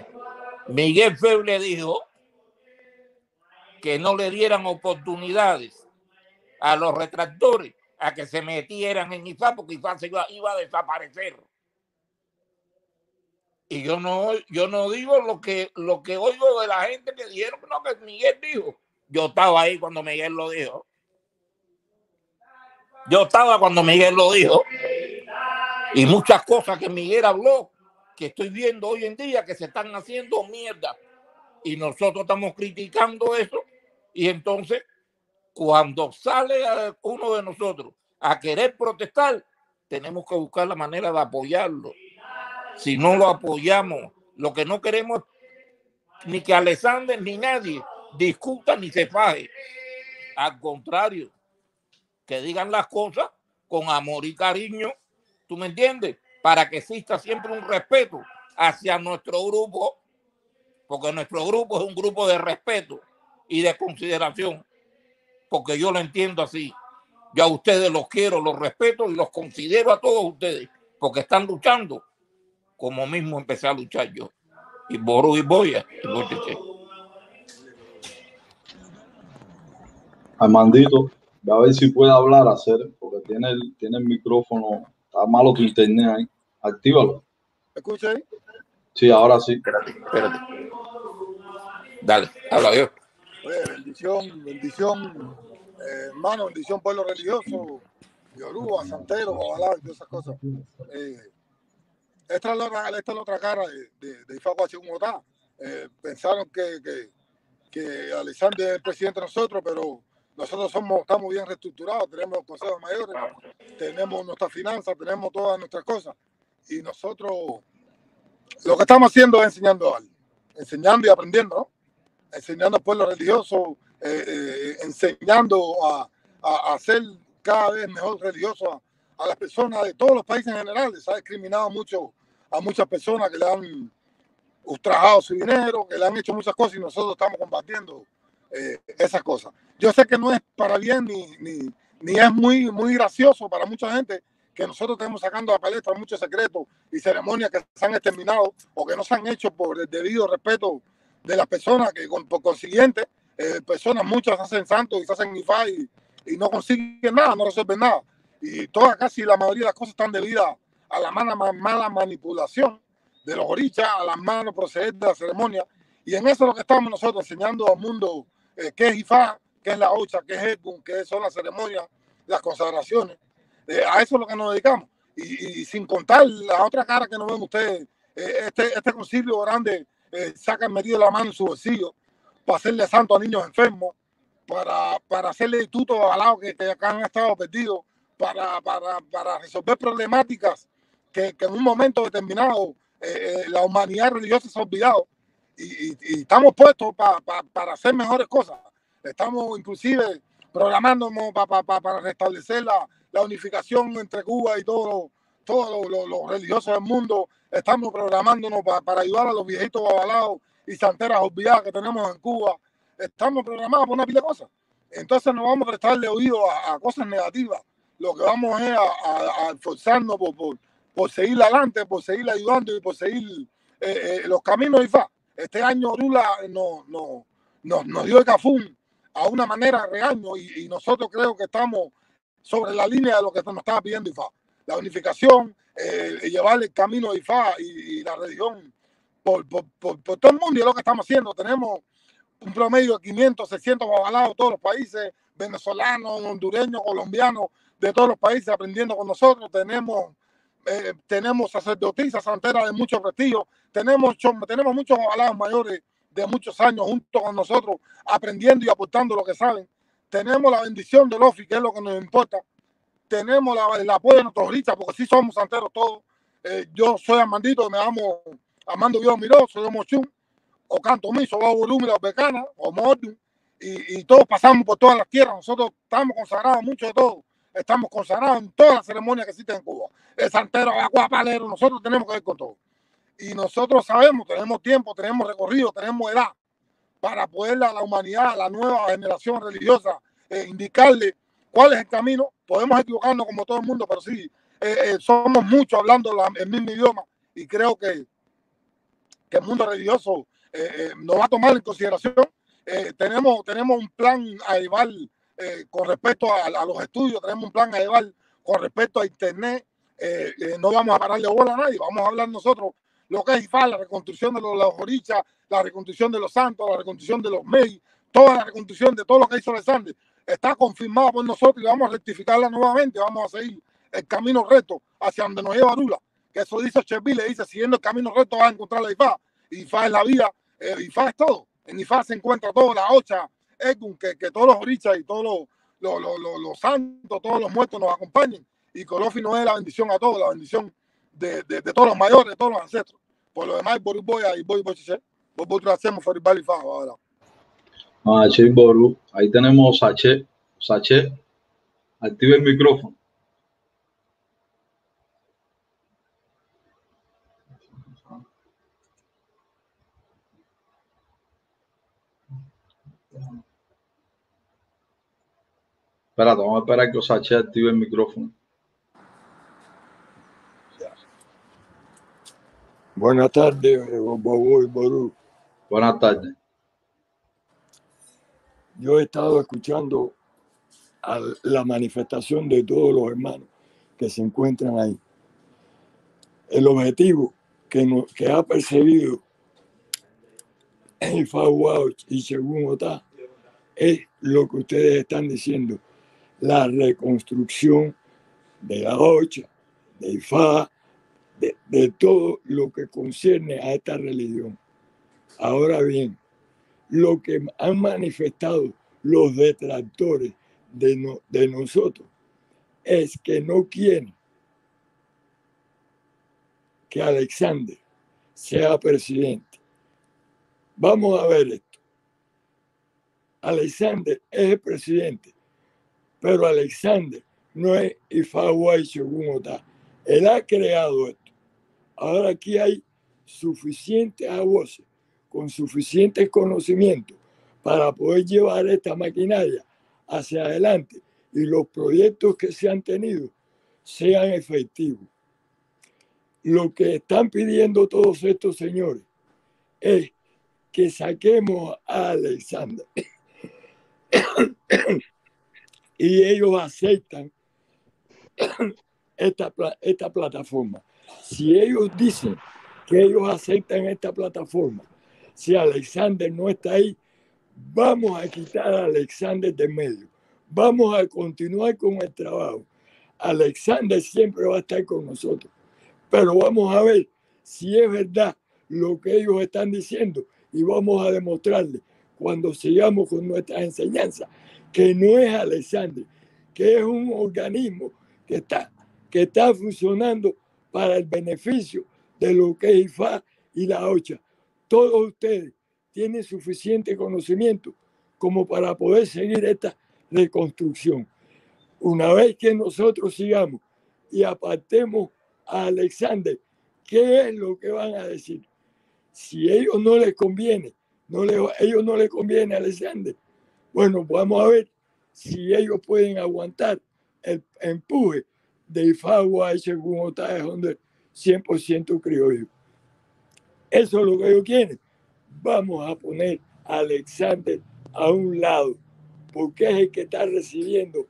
Miguel Feble dijo que no le dieran oportunidades a los retractores a que se metieran en IFA porque IFA se iba, iba a desaparecer. Y yo no, yo no digo lo que, lo que oigo de la gente que dijeron no, que Miguel dijo. Yo estaba ahí cuando Miguel lo dijo. Yo estaba cuando Miguel lo dijo. Y muchas cosas que Miguel habló, que estoy viendo hoy en día, que se están haciendo mierda. Y nosotros estamos criticando eso. Y entonces, cuando sale uno de nosotros a querer protestar, tenemos que buscar la manera de apoyarlo si no lo apoyamos. Lo que no queremos ni que Alexander ni nadie discuta ni se faje. Al contrario, que digan las cosas con amor y cariño, ¿tú me entiendes? Para que exista siempre un respeto hacia nuestro grupo, porque nuestro grupo es un grupo de respeto y de consideración, porque yo lo entiendo así. Yo a ustedes los quiero, los respeto y los considero a todos ustedes, porque están luchando como mismo empecé a luchar yo. Y Boru y Boya. Y va a ver si puede hablar, hacer, porque tiene el, tiene el micrófono, está malo tu internet ahí. Actívalo. ¿Me escucha ahí? Sí, ahora sí. Espérate, espérate. Dale, habla yo. bendición, bendición, eh, hermano, bendición pueblo religioso, Yoruba, Santero, Babalá y todas esas cosas. Eh, esta es la, esta es la otra cara de, de, de eh, pensaron que, que, que Alexander es el presidente de nosotros, pero nosotros somos, estamos bien reestructurados, tenemos consejos mayores, tenemos nuestras finanzas, tenemos todas nuestras cosas. Y nosotros lo que estamos haciendo es enseñando algo, enseñando y aprendiendo, enseñando al pueblo religioso, eh, eh, enseñando a, a, a, ser cada vez mejor religioso a, a, las personas de todos los países en general. Se ha discriminado mucho a muchas personas que le han ultrajado su dinero, que le han hecho muchas cosas y nosotros estamos combatiendo eh, esas cosas. Yo sé que no es para bien ni, ni, ni, es muy, muy gracioso para mucha gente que nosotros estemos sacando a palestra muchos secretos y ceremonias que se han exterminado o que no se han hecho por el debido respeto de las personas, que por consiguiente, eh, personas muchas hacen santos y se hacen IFA y, y no consiguen nada, no resuelven nada. Y todas, casi la mayoría de las cosas están debidas a la mala, mala manipulación de los orichas, a las manos proceder de la ceremonia. Y en eso es lo que estamos nosotros enseñando al mundo eh, qué es IFA, qué es la OCHA, qué es ECUN, qué son las ceremonias, las consagraciones. Eh, a eso es lo que nos dedicamos. Y, sin contar la otra cara que no ven ustedes, eh, este, este concilio grande saca el metido la mano en su bolsillo para hacerle santo a niños enfermos, para, para hacerle institutos a lado que, que han estado perdidos, para, para, resolver problemáticas que, en un momento determinado eh, eh, la humanidad religiosa se ha olvidado y, estamos puestos para hacer mejores cosas. Estamos inclusive programándonos para restablecer la, la, unificación entre Cuba y todos todo los religiosos del mundo. Estamos programándonos para ayudar a los viejitos avalados y santeras olvidadas que tenemos en Cuba. Estamos programados por una pila de cosas. Entonces no vamos a prestarle oído a, cosas negativas. Lo que vamos es a, a, esforzarnos por por seguir adelante, por seguir ayudando y por seguir eh, eh, los caminos de IFA. Este año Orula no, no, nos dio el cafún a una manera real y, nosotros creo que estamos sobre la línea de lo que nos estaba pidiendo IFA. La unificación, eh, llevar el camino de IFA y, la religión por, por, por, todo el mundo y es lo que estamos haciendo. Tenemos un promedio de 500, 600 avalados todos los países, venezolanos, hondureños, colombianos, de todos los países aprendiendo con nosotros. Tenemos, eh, tenemos sacerdotisas santeras de mucho prestigio. Tenemos, tenemos muchos avalados mayores de muchos años junto con nosotros, aprendiendo y aportando lo que saben. Tenemos la bendición del OFI, que es lo que nos importa. Tenemos el apoyo de nuestros risas, porque sí somos santeros todos. Eh, yo soy Armandito, me llamo Armando Dios Miró, soy Mochún, o Canto Miso, o Volumen, o Becana, o Mordium, y, y, todos pasamos por todas las tierras. Nosotros estamos consagrados mucho de todo. Estamos consagrados en todas las ceremonias que existen en Cuba. El santero, agua, palero, nosotros tenemos que ver con todo y nosotros sabemos, tenemos tiempo, tenemos recorrido, tenemos edad para poder a la humanidad, a la nueva generación religiosa, eh, indicarle cuál es el camino. Podemos equivocarnos como todo el mundo, pero sí, eh, eh, somos muchos hablando el mismo idioma y creo que, que el mundo religioso nos va a tomar en consideración. tenemos, tenemos un plan a llevar con respecto a, los estudios, tenemos un plan a llevar con respecto a Internet. no vamos a pararle bola a nadie, vamos a hablar nosotros lo que es IFA, la reconstrucción de los, los orichas, la reconstrucción de los santos, la reconstrucción de los MEI, toda la reconstrucción de todo lo que hizo Alexander, está confirmada por nosotros y vamos a rectificarla nuevamente, vamos a seguir el camino recto hacia donde nos lleva Arula, que eso dice le dice, siguiendo el camino recto vas a encontrar la IFA, IFA es la vida, eh, IFA es todo, en IFA se encuentra todo, la ocha, Que, todos los orichas y todos los, los, los, los, santos, todos los muertos nos acompañen y Colofi nos dé la bendición a todos, la bendición de, de, de todos los mayores, de todos los ancestros. Por lo demás, Boru Boya y Boy Bochiche. Vosotros hacemos Faribal y ahora. Ah, Che Boru. Ahí tenemos Sache. Sache. Activa el micrófono. Espérate, vamos a esperar que Sache active el micrófono. Buenas tardes, Bobo y Ború. Buenas tardes. Yo he estado escuchando a la manifestación de todos los hermanos que se encuentran ahí. El objetivo que, no, que ha perseguido el FAUAO y según OTA es lo que ustedes están diciendo, la reconstrucción de la OCHA, de IFA, de, todo lo que concierne a esta religión. Ahora bien, lo que han manifestado los detractores de, de nosotros es que no quieren que Alexander sea presidente. Vamos a ver esto. Alexander es el presidente, pero Alexander no es Ifaway según Ota. Él ha creado esto. Ahora aquí hay suficientes voces con suficientes conocimientos para poder llevar esta maquinaria hacia adelante y los proyectos que se han tenido sean efectivos. Lo que están pidiendo todos estos señores es que saquemos a Alexander y ellos aceptan esta, esta plataforma. Si ellos dicen que ellos aceptan esta plataforma, si Alexander no está ahí, vamos a quitar a Alexander de medio. Vamos a continuar con el trabajo. Alexander siempre va a estar con nosotros. Pero vamos a ver si es verdad lo que ellos están diciendo y vamos a demostrarle cuando sigamos con nuestras enseñanzas que no es Alexander, que es un organismo que está, que está funcionando para el beneficio de lo que es IFA y la OCHA. Todos ustedes tienen suficiente conocimiento como para poder seguir esta reconstrucción. Una vez que nosotros sigamos y apartemos a Alexander, ¿qué es lo que van a decir? Si ellos no les conviene, no ellos no les conviene a Alexander, bueno, vamos a ver si ellos pueden aguantar el empuje de Ifagua y según es donde 100% criollo. Eso es lo que ellos quieren. Vamos a poner a Alexander a un lado, porque es el que está recibiendo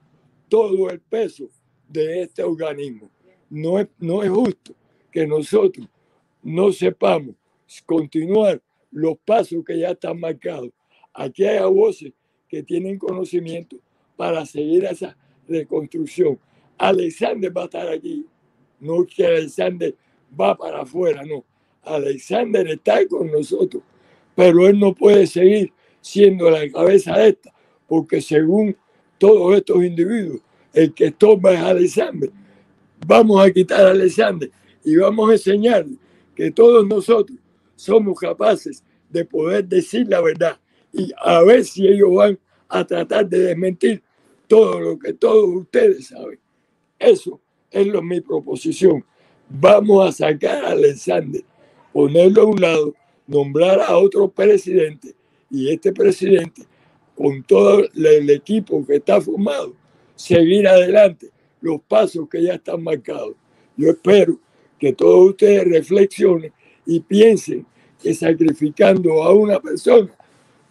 todo el peso de este organismo. No es, no es justo que nosotros no sepamos continuar los pasos que ya están marcados. Aquí hay voces que tienen conocimiento para seguir esa reconstrucción. Alexander va a estar aquí, no que Alexander va para afuera, no. Alexander está con nosotros, pero él no puede seguir siendo la cabeza de esta, porque según todos estos individuos, el que toma es Alexander. Vamos a quitar a Alexander y vamos a enseñarle que todos nosotros somos capaces de poder decir la verdad y a ver si ellos van a tratar de desmentir todo lo que todos ustedes saben. Eso es lo, mi proposición. Vamos a sacar a Alexander, ponerlo a un lado, nombrar a otro presidente y este presidente, con todo el equipo que está formado, seguir adelante los pasos que ya están marcados. Yo espero que todos ustedes reflexionen y piensen que sacrificando a una persona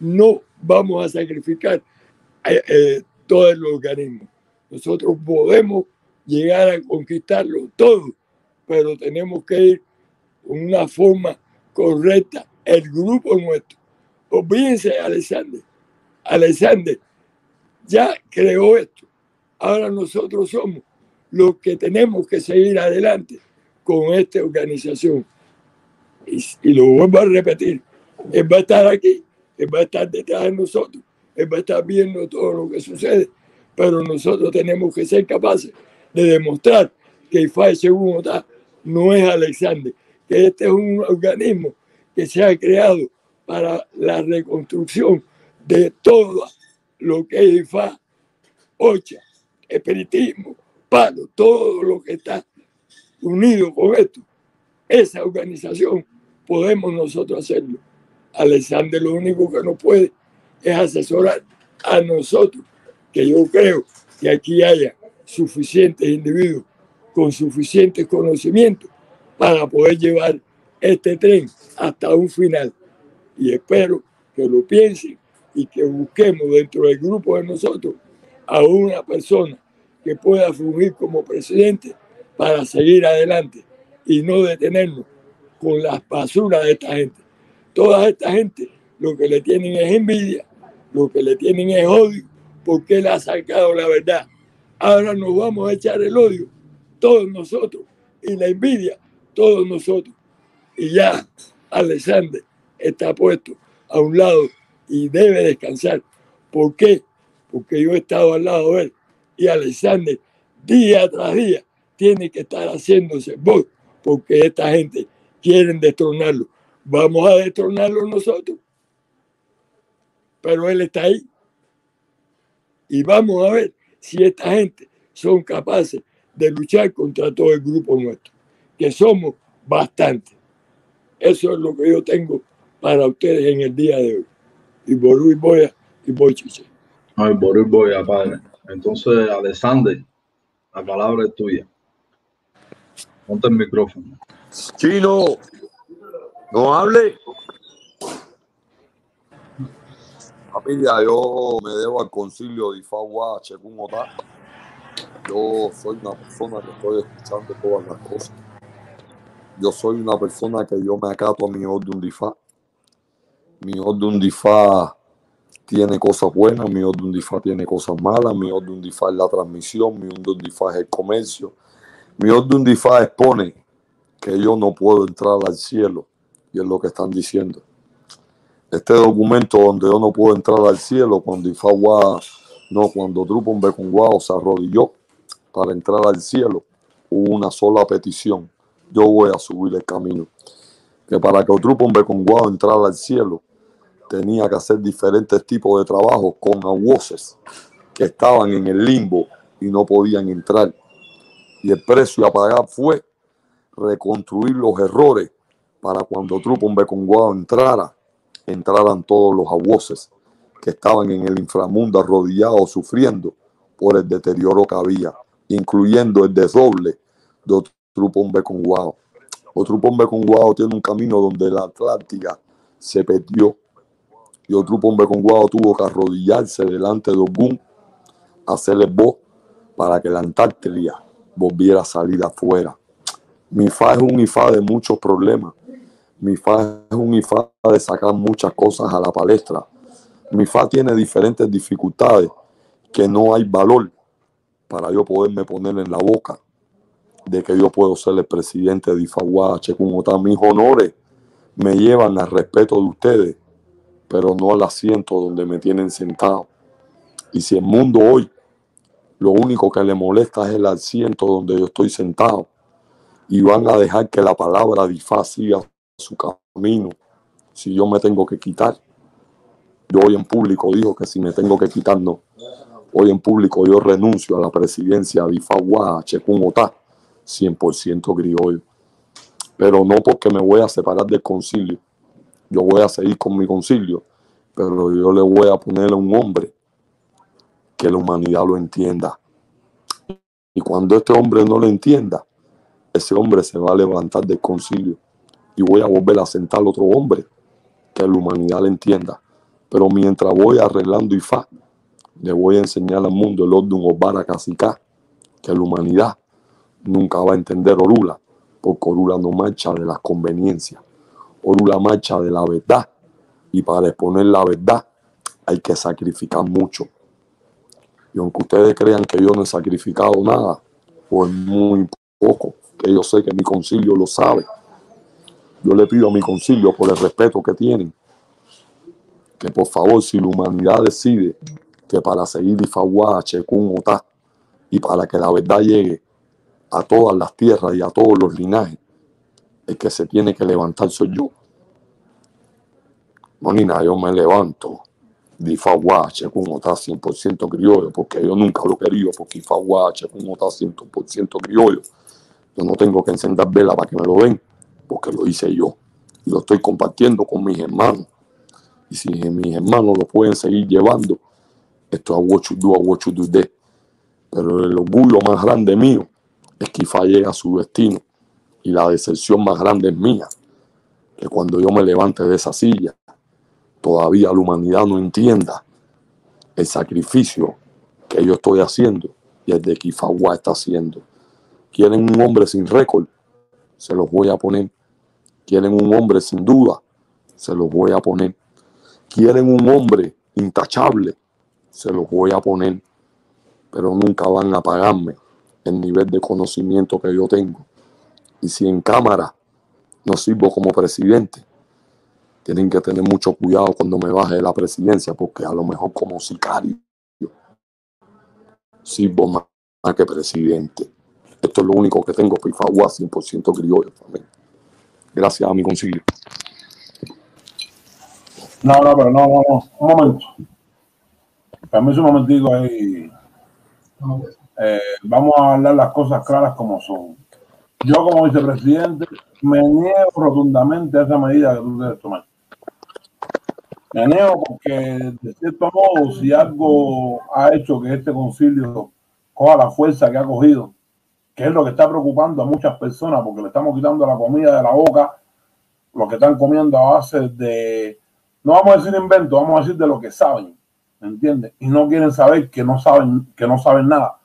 no vamos a sacrificar eh, eh, todo el organismo. Nosotros podemos llegar a conquistarlo todo, pero tenemos que ir con una forma correcta, el grupo nuestro. Olvídense, Alexander. Alexander ya creó esto. Ahora nosotros somos los que tenemos que seguir adelante con esta organización. Y, lo vuelvo a repetir, él va a estar aquí, él va a estar detrás de nosotros, él va a estar viendo todo lo que sucede, pero nosotros tenemos que ser capaces de demostrar que IFAE según no es Alexander, que este es un organismo que se ha creado para la reconstrucción de todo lo que es IFA, OCHA, espiritismo, palo, todo lo que está unido con esto. Esa organización podemos nosotros hacerlo. Alexander lo único que no puede es asesorar a nosotros, que yo creo que aquí haya suficientes individuos con suficientes conocimientos para poder llevar este tren hasta un final. Y espero que lo piensen y que busquemos dentro del grupo de nosotros a una persona que pueda fungir como presidente para seguir adelante y no detenernos con las basuras de esta gente. Toda esta gente lo que le tienen es envidia, lo que le tienen es odio, porque él ha sacado la verdad. Ahora nos vamos a echar el odio, todos nosotros, y la envidia, todos nosotros. Y ya Alexander está puesto a un lado y debe descansar. ¿Por qué? Porque yo he estado al lado de él y Alexander día tras día tiene que estar haciéndose voz porque esta gente quiere destronarlo. Vamos a destronarlo nosotros. Pero él está ahí. Y vamos a ver si esta gente son capaces de luchar contra todo el grupo nuestro, que somos bastantes. Eso es lo que yo tengo para ustedes en el día de hoy. Y Ború y Boya y Bochiche. Ay, Ború y Boya, padre. Entonces, Alexander, la palabra es tuya. Ponte el micrófono. Chino, no hable. Familia, yo me debo al concilio de Ifagua, Chekun Ota. Yo soy una persona que estoy escuchando todas las cosas. Yo soy una persona que yo me acato a mi orden de Ifá. Mi orden de Ifá tiene cosas buenas, mi orden de Ifá tiene cosas malas, mi orden de Ifá es la transmisión, mi orden de Ifá es el comercio. Mi orden de Ifá expone que yo no puedo entrar al cielo, y es lo que están diciendo este documento donde yo no puedo entrar al cielo cuando Ifagua, no, cuando Drupon Becunguao se arrodilló para entrar al cielo, hubo una sola petición. Yo voy a subir el camino. Que para que Drupon Becunguao entrara al cielo, tenía que hacer diferentes tipos de trabajo con aguoses que estaban en el limbo y no podían entrar. Y el precio a pagar fue reconstruir los errores para cuando Drupon Becunguao entrara entraran todos los aguoses que estaban en el inframundo arrodillados sufriendo por el deterioro que había, incluyendo el desdoble de. Otro pombe con guau tiene un camino donde la Atlántica se perdió y con guau tuvo que arrodillarse delante de Ogún, hacerle voz para que la Antártida volviera a salir afuera. Mi fa es un IFA de muchos problemas. Mi fa es un IFA de sacar muchas cosas a la palestra. Mi fa tiene diferentes dificultades que no hay valor para yo poderme poner en la boca de que yo puedo ser el presidente de Ifagua, Checumotá. Mis honores me llevan al respeto de ustedes, pero no al asiento donde me tienen sentado. Y si el mundo hoy lo único que le molesta es el asiento donde yo estoy sentado, y van a dejar que la palabra Difa siga su camino, si yo me tengo que quitar. Yo hoy en público digo que si me tengo que quitar, no. Hoy en público yo renuncio a la presidencia de Ifagua, Checumotá 100% criollo. Pero no porque me voy a separar del concilio. Yo voy a seguir con mi concilio, pero yo le voy a poner a un hombre que la humanidad lo entienda. Y cuando este hombre no lo entienda, ese hombre se va a levantar del concilio y voy a volver a sentar otro hombre que la humanidad le entienda. Pero mientras voy arreglando IFA, le voy a enseñar al mundo el orden Obara Casica, que la humanidad nunca va a entender Orula, porque Orula no marcha de las conveniencias. Orula marcha de la verdad. Y para exponer la verdad hay que sacrificar mucho. Y aunque ustedes crean que yo no he sacrificado nada, pues muy poco, que yo sé que mi concilio lo sabe. Yo le pido a mi concilio, por el respeto que tienen, que por favor, si la humanidad decide que para seguir Ifagua, Chekun, Otá, y para que la verdad llegue a todas las tierras y a todos los linajes, el que se tiene que levantar soy yo. No, ni nada, yo me levanto de Ifaguache con otra 100% criollo, porque yo nunca lo quería, porque Ifaguache con otra 100% criollo. Yo no tengo que encender vela para que me lo den, porque lo hice yo. Lo estoy compartiendo con mis hermanos. Y si mis hermanos lo pueden seguir llevando, esto a Wochudu, a Wochudu Pero el orgullo más grande mío es que Ifa llega a su destino. Y la decepción más grande es mía. Que cuando yo me levante de esa silla, todavía la humanidad no entienda el sacrificio que yo estoy haciendo y el de que Ifagua está haciendo. Quieren un hombre sin récord, se los voy a poner. Quieren un hombre sin duda, se los voy a poner. Quieren un hombre intachable, se los voy a poner. Pero nunca van a pagarme el nivel de conocimiento que yo tengo. Y si en cámara no sirvo como presidente, tienen que tener mucho cuidado cuando me baje de la presidencia, porque a lo mejor como sicario sirvo más que presidente. Esto es lo único que tengo, Pifagua 100% criollo también. Gracias a mi concilio. No, no, pero no, no, no. Un momento. Permiso un momentico ahí. Eh, vamos a hablar las cosas claras como son. Yo como vicepresidente me niego rotundamente a esa medida que tú debes tomar. Me niego porque, de cierto modo, si algo ha hecho que este concilio coja la fuerza que ha cogido, que es lo que está preocupando a muchas personas, porque le estamos quitando la comida de la boca, lo que están comiendo a base de, no vamos a decir invento, vamos a decir de lo que saben, ¿me entiendes? Y no quieren saber que no saben, que no saben nada.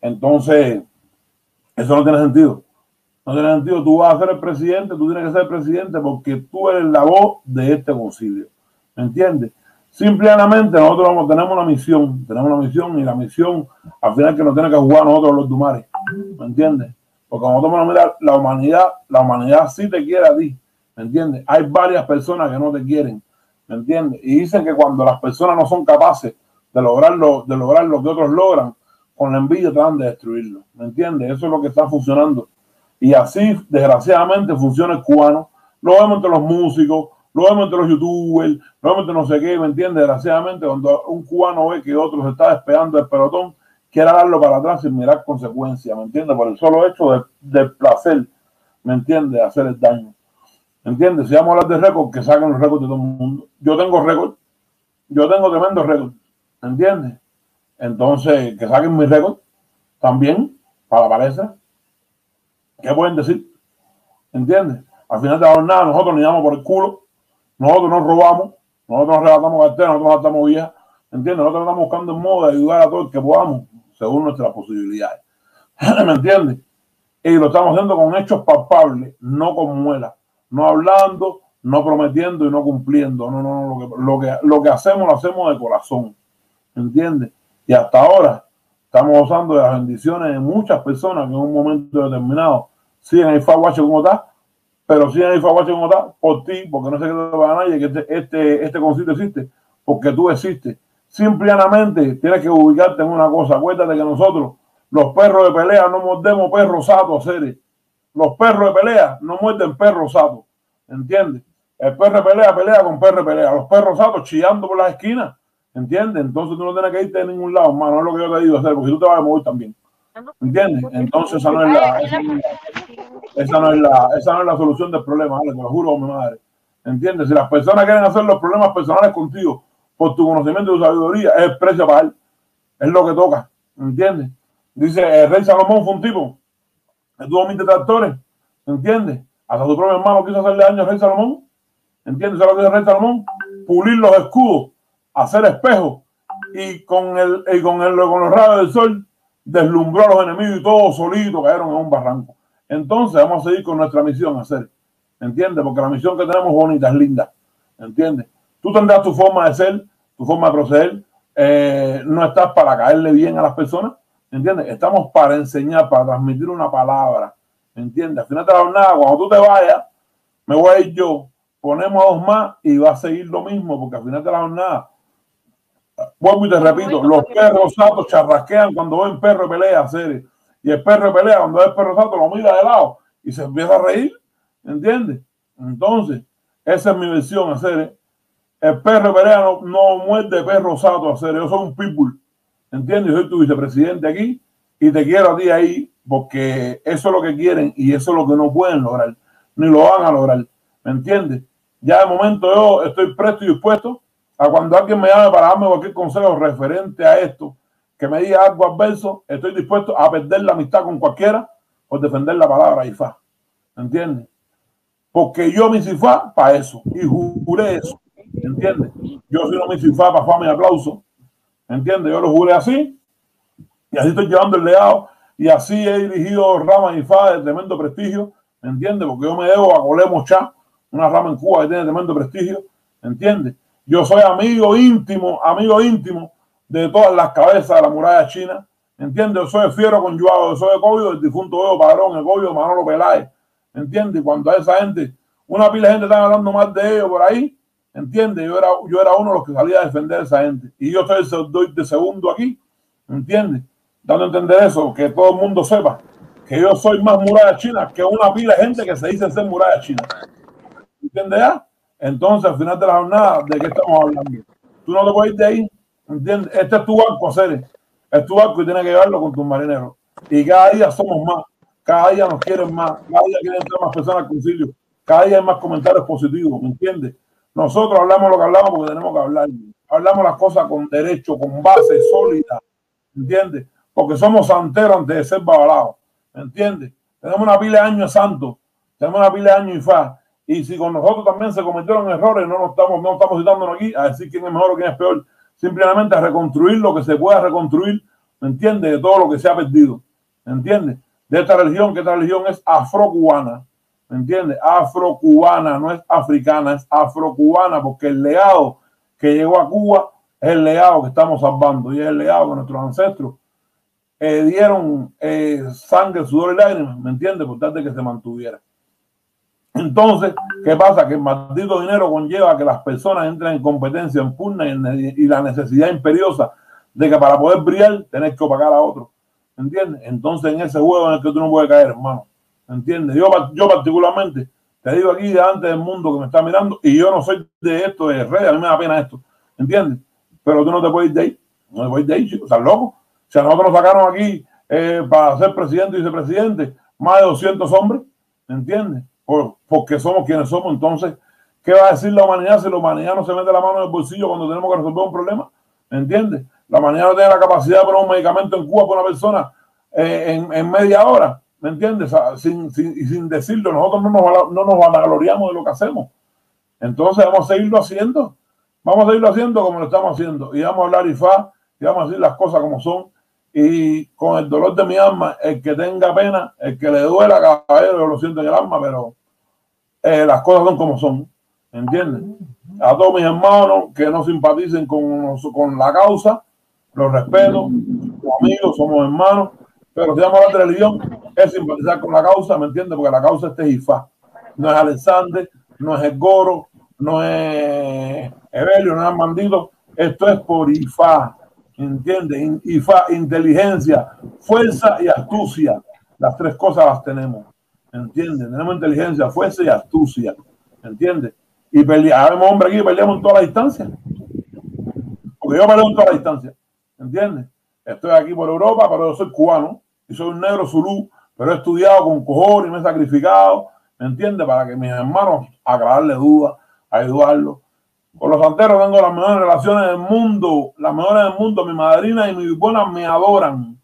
Entonces, eso no tiene sentido. No tiene sentido. Tú vas a ser el presidente, tú tienes que ser el presidente porque tú eres la voz de este concilio. ¿Me entiendes? Simplemente nosotros tenemos una misión, tenemos una misión y la misión al final que nos tiene que jugar nosotros los Dumares. ¿Me entiendes? Porque vamos a mirar la humanidad, la humanidad sí te quiere a ti. ¿Me entiendes? Hay varias personas que no te quieren. ¿Me entiendes? Y dicen que cuando las personas no son capaces de lograr lo, de lograr lo que otros logran, con la envidia tratan de destruirlo. ¿Me entiendes? Eso es lo que está funcionando. Y así, desgraciadamente, funciona el cubano. Lo vemos entre los músicos, lo vemos entre los youtubers, lo vemos entre no sé qué, ¿me entiendes? Desgraciadamente, cuando un cubano ve que otro se está despegando del pelotón, quiere darlo para atrás sin mirar consecuencias, ¿me entiendes? Por el solo hecho del placer, ¿me entiendes? Hacer el daño. ¿Me entiendes? Si vamos a hablar de récord, que saquen los récords de todo el mundo. Yo tengo récord. Yo tengo tremendo récord. ¿Me entiendes? Entonces, que saquen mi récord también. para la palestra. ¿Qué pueden decir? ¿Entiendes? Al final de la jornada nosotros ni damos por el culo, nosotros nos robamos, nosotros nos arrebatamos cartera, nosotros nos atamos vieja, ¿entiendes? Nosotros estamos buscando el modo de ayudar a todo el que podamos, según nuestras posibilidades. ¿Me entiendes? Y lo estamos haciendo con hechos palpables, no con muelas, no hablando, no prometiendo y no cumpliendo. No, no, no. Lo que, lo que, lo que hacemos lo hacemos de corazón. ¿Entiendes? Y hasta ahora estamos usando de las bendiciones de muchas personas que en un momento determinado siguen ahí Faguache como está, pero siguen ahí Faguache como está por ti, porque no se queda para nadie que este, este, este concilio existe, porque tú existes. Simplemente tienes que ubicarte en una cosa. Acuérdate que nosotros, los perros de pelea, no mordemos perros satos, seres. Los perros de pelea no muerden perros satos. ¿Entiendes? El perro de pelea pelea con perro de pelea. Los perros satos chillando por las esquinas. ¿Entiendes? Entonces tú no tienes que irte de ningún lado, hermano. Es lo que yo te digo hacer, porque tú te vas a mover también. ¿Entiendes? Entonces esa no es la, esa no es la, esa no es la solución del problema. Te lo juro, mi madre. ¿Entiendes? Si las personas quieren hacer los problemas personales contigo por tu conocimiento y tu sabiduría, es el precio para él. Es lo que toca. ¿Entiendes? Dice, el rey Salomón fue un tipo que tuvo mil detractores. ¿Entiendes? Hasta su propio hermano quiso hacerle daño al rey Salomón. ¿Entiendes? ¿Sabes lo que el rey Salomón? Pulir los escudos, hacer espejos y con, el, y con, el, con los rayos del sol deslumbró a los enemigos y todos solitos cayeron en un barranco. Entonces vamos a seguir con nuestra misión a hacer. ¿Entiendes? Porque la misión que tenemos bonita, es linda. ¿Entiendes? Tú tendrás tu forma de ser, tu forma de proceder. Eh, no estás para caerle bien a las personas. ¿Entiendes? Estamos para enseñar, para transmitir una palabra. ¿Entiendes? Al final de la jornada, cuando tú te vayas, me voy a ir yo, ponemos a dos más y va a seguir lo mismo, porque al final de la jornada, vuelvo y te repito, los perros satos charrasquean cuando ven perro de pelea, serie. Y el perro de pelea, cuando ve el perro sato, lo mira de lado y se empieza a reír. ¿Entiendes? Entonces, esa es mi versión, hacer. El perro de pelea no, no muerde perro sato, hacer. Yo soy un pitbull. ¿Entiendes? Yo soy tu vicepresidente aquí y te quiero a ti ahí porque eso es lo que quieren y eso es lo que no pueden lograr, ni lo van a lograr. ¿Me entiendes? Ya de momento yo estoy presto y dispuesto a cuando alguien me llame para darme cualquier consejo referente a esto, que me diga algo adverso, estoy dispuesto a perder la amistad con cualquiera por defender la palabra IFA. ¿Entiendes? Porque yo me hice IFA para eso y juré eso. ¿Entiendes? Yo soy no me IFA para fama y aplauso. ¿Entiendes? Yo lo juré así y así estoy llevando el legado y así he dirigido Rama IFA de tremendo prestigio. ¿Entiendes? Porque yo me debo a Colemo Chá, una rama en Cuba que tiene tremendo prestigio. ¿Entiendes? Yo soy amigo íntimo, amigo íntimo de todas las cabezas de la muralla china. ¿Entiendes? Yo soy de Fiero con Yuado, yo soy de Cobio, del difunto Evo Padrón, el Cobio de Manolo Peláez. ¿Entiendes? Cuando a esa gente, una pila de gente está hablando más de ellos por ahí, ¿entiendes? Yo era, yo era uno de los que salía a defender a esa gente. Y yo soy de segundo aquí, ¿entiendes? Dando a entender eso, que todo el mundo sepa que yo soy más muralla china que una pila de gente que se dice ser muralla china. ¿Entiendes ya? Entonces, al final de la jornada, ¿de qué estamos hablando? Tú no te puedes ir de ahí, ¿entiendes? Este es tu barco, Ceres. Es tu barco y tienes que llevarlo con tus marineros. Y cada día somos más, cada día nos quieren más, cada día quieren entrar más personas al concilio, cada día hay más comentarios positivos, ¿me entiendes? Nosotros hablamos lo que hablamos porque tenemos que hablar. Hablamos las cosas con derecho, con base sólida, ¿entiendes? Porque somos santeros antes de ser babalados, ¿me entiendes? Tenemos una pila de años santos, tenemos una pila de años fa y si con nosotros también se cometieron errores, no nos estamos, no estamos citándonos aquí a decir quién es mejor o quién es peor. Simplemente a reconstruir lo que se pueda reconstruir, ¿me entiendes? De todo lo que se ha perdido, ¿me entiendes? De esta religión, que esta religión es afrocubana, ¿me entiendes? Afrocubana, no es africana, es afrocubana, porque el legado que llegó a Cuba es el legado que estamos salvando y es el legado que nuestros ancestros eh, dieron eh, sangre, sudor y lágrimas, ¿me entiendes? Por tal de que se mantuviera. Entonces, ¿qué pasa? Que el maldito dinero conlleva que las personas entren en competencia, en pugna y, la necesidad imperiosa de que para poder brillar tenés que pagar a otro. ¿Entiendes? Entonces, en ese juego en el que tú no puedes caer, hermano. ¿Entiendes? Yo, yo particularmente te digo aquí delante del mundo que me está mirando y yo no soy de esto, de red, a mí me da pena esto. ¿Entiendes? Pero tú no te puedes ir de ahí. No te puedes ir de ahí, chicos. Estás loco. O sea, nosotros nos sacaron aquí eh, para ser presidente y vicepresidente más de 200 hombres. ¿Entiendes? porque somos quienes somos. Entonces, ¿qué va a decir la humanidad si la humanidad no se mete la mano en el bolsillo cuando tenemos que resolver un problema? ¿Me entiendes? La humanidad no tiene la capacidad de poner un medicamento en Cuba para una persona eh, en, media hora, ¿me entiendes? sin, sin, sin decirlo, nosotros no nos, no nos vanagloriamos de lo que hacemos. Entonces vamos a seguirlo haciendo, vamos a seguirlo haciendo como lo estamos haciendo y vamos a hablar y fa y vamos a decir las cosas como son y con el dolor de mi alma, el que tenga pena, el que le duela, caballero, yo lo siento en el alma, pero eh, las cosas son como son, ¿entiendes? A todos mis hermanos que no simpaticen con, con la causa, los respeto, amigos, somos hermanos, pero si vamos a hablar de religión, es simpatizar con la causa, ¿me entiendes? Porque la causa es IFA, no es Alexander, no es el Goro, no es Evelio, no es Mandito, esto es por IFA, ¿entiendes? IFA, inteligencia, fuerza y astucia, las tres cosas las tenemos, ¿entiendes? Tenemos inteligencia, fuerza y astucia, ¿entiendes? Y peleamos, hombre, aquí peleamos en toda la distancia, porque yo peleo en toda la distancia, ¿entiendes? Estoy aquí por Europa, pero yo soy cubano y soy un negro zulú, pero he estudiado con cojones y me he sacrificado, ¿me entiendes? Para que mis hermanos aclararle dudas, ayudarlos. Con los santeros tengo las mejores relaciones del mundo, las mejores del mundo. Mi madrina y mi buena me adoran,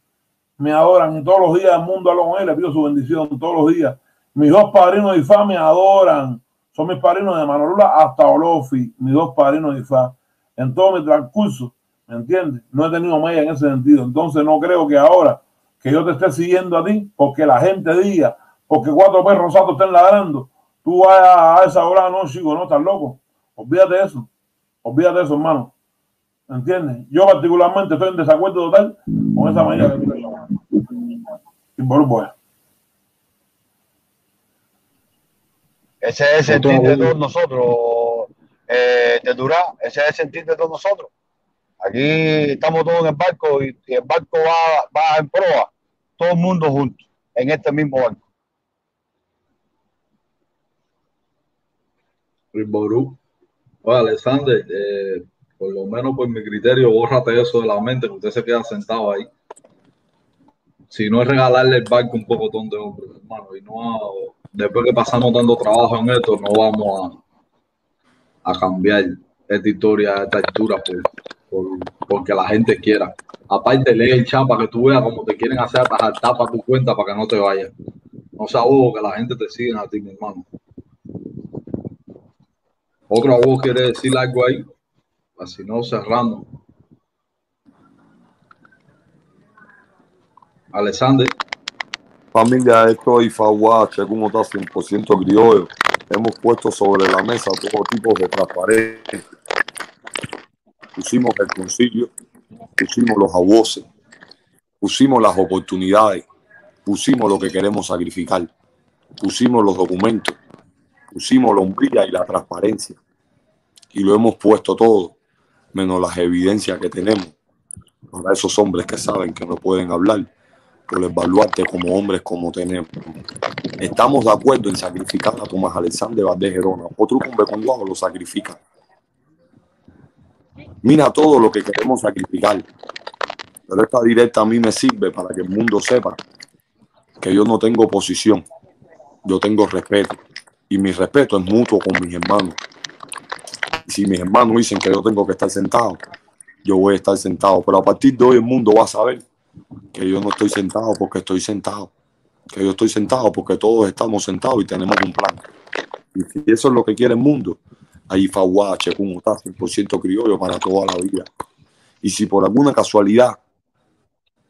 me adoran. Y todos los días del mundo hablo con él, le pido su bendición todos los días. Mis dos padrinos de IFA me adoran. Son mis padrinos de Manolula hasta Olofi, mis dos padrinos de IFA. En todo mi transcurso, ¿me entiendes? No he tenido media en ese sentido. Entonces no creo que ahora que yo te esté siguiendo a ti, porque la gente diga, porque cuatro perros rosados estén ladrando, tú vayas a esa hora, no, chico, no, estás loco. Olvídate de eso. Olvídate de eso, hermano. ¿Entiendes? Yo particularmente estoy en desacuerdo total con esa manera que tú. Y por. Ese es el sentir de todos nosotros, eh, de. Ese es el sentir de todos nosotros. Aquí estamos todos en el barco y, el barco va, va en proa, todo el mundo junto, en este mismo barco. Ború. Oye, Alexander, eh, por lo menos por mi criterio, bórrate eso de la mente, que usted se queda sentado ahí. Si no es regalarle el barco un poco de hombre, hermano, y no después que pasamos dando trabajo en esto, no vamos a, a cambiar esta historia, esta altura, por, porque la gente quiera. Aparte, lee el chat para que tú veas cómo te quieren hacer atajar tapa tu cuenta para que no te vayas. No sea que la gente te siga a ti, mi hermano. Otro abogado quiere decir algo ahí, así no cerrando. Alexander. Familia, esto y Faguache, como está 100% criollo. Hemos puesto sobre la mesa todo tipo de transparencia. Pusimos el concilio, pusimos los abusos, pusimos las oportunidades, pusimos lo que queremos sacrificar, pusimos los documentos, pusimos la hombría y la transparencia. Y lo hemos puesto todo, menos las evidencias que tenemos para esos hombres que saben que no pueden hablar por evaluarte como hombres como tenemos. Estamos de acuerdo en sacrificar a Tomás Alexander Valdez Gerona. Otro hombre con lo sacrifica. Mira todo lo que queremos sacrificar. Pero esta directa a mí me sirve para que el mundo sepa que yo no tengo posición. Yo tengo respeto y mi respeto es mutuo con mis hermanos. si mis hermanos dicen que yo tengo que estar sentado, yo voy a estar sentado. Pero a partir de hoy el mundo va a saber que yo no estoy sentado porque estoy sentado. Que yo estoy sentado porque todos estamos sentados y tenemos un plan. Y si eso es lo que quiere el mundo, ahí Faguache, como está 100% criollo para toda la vida. Y si por alguna casualidad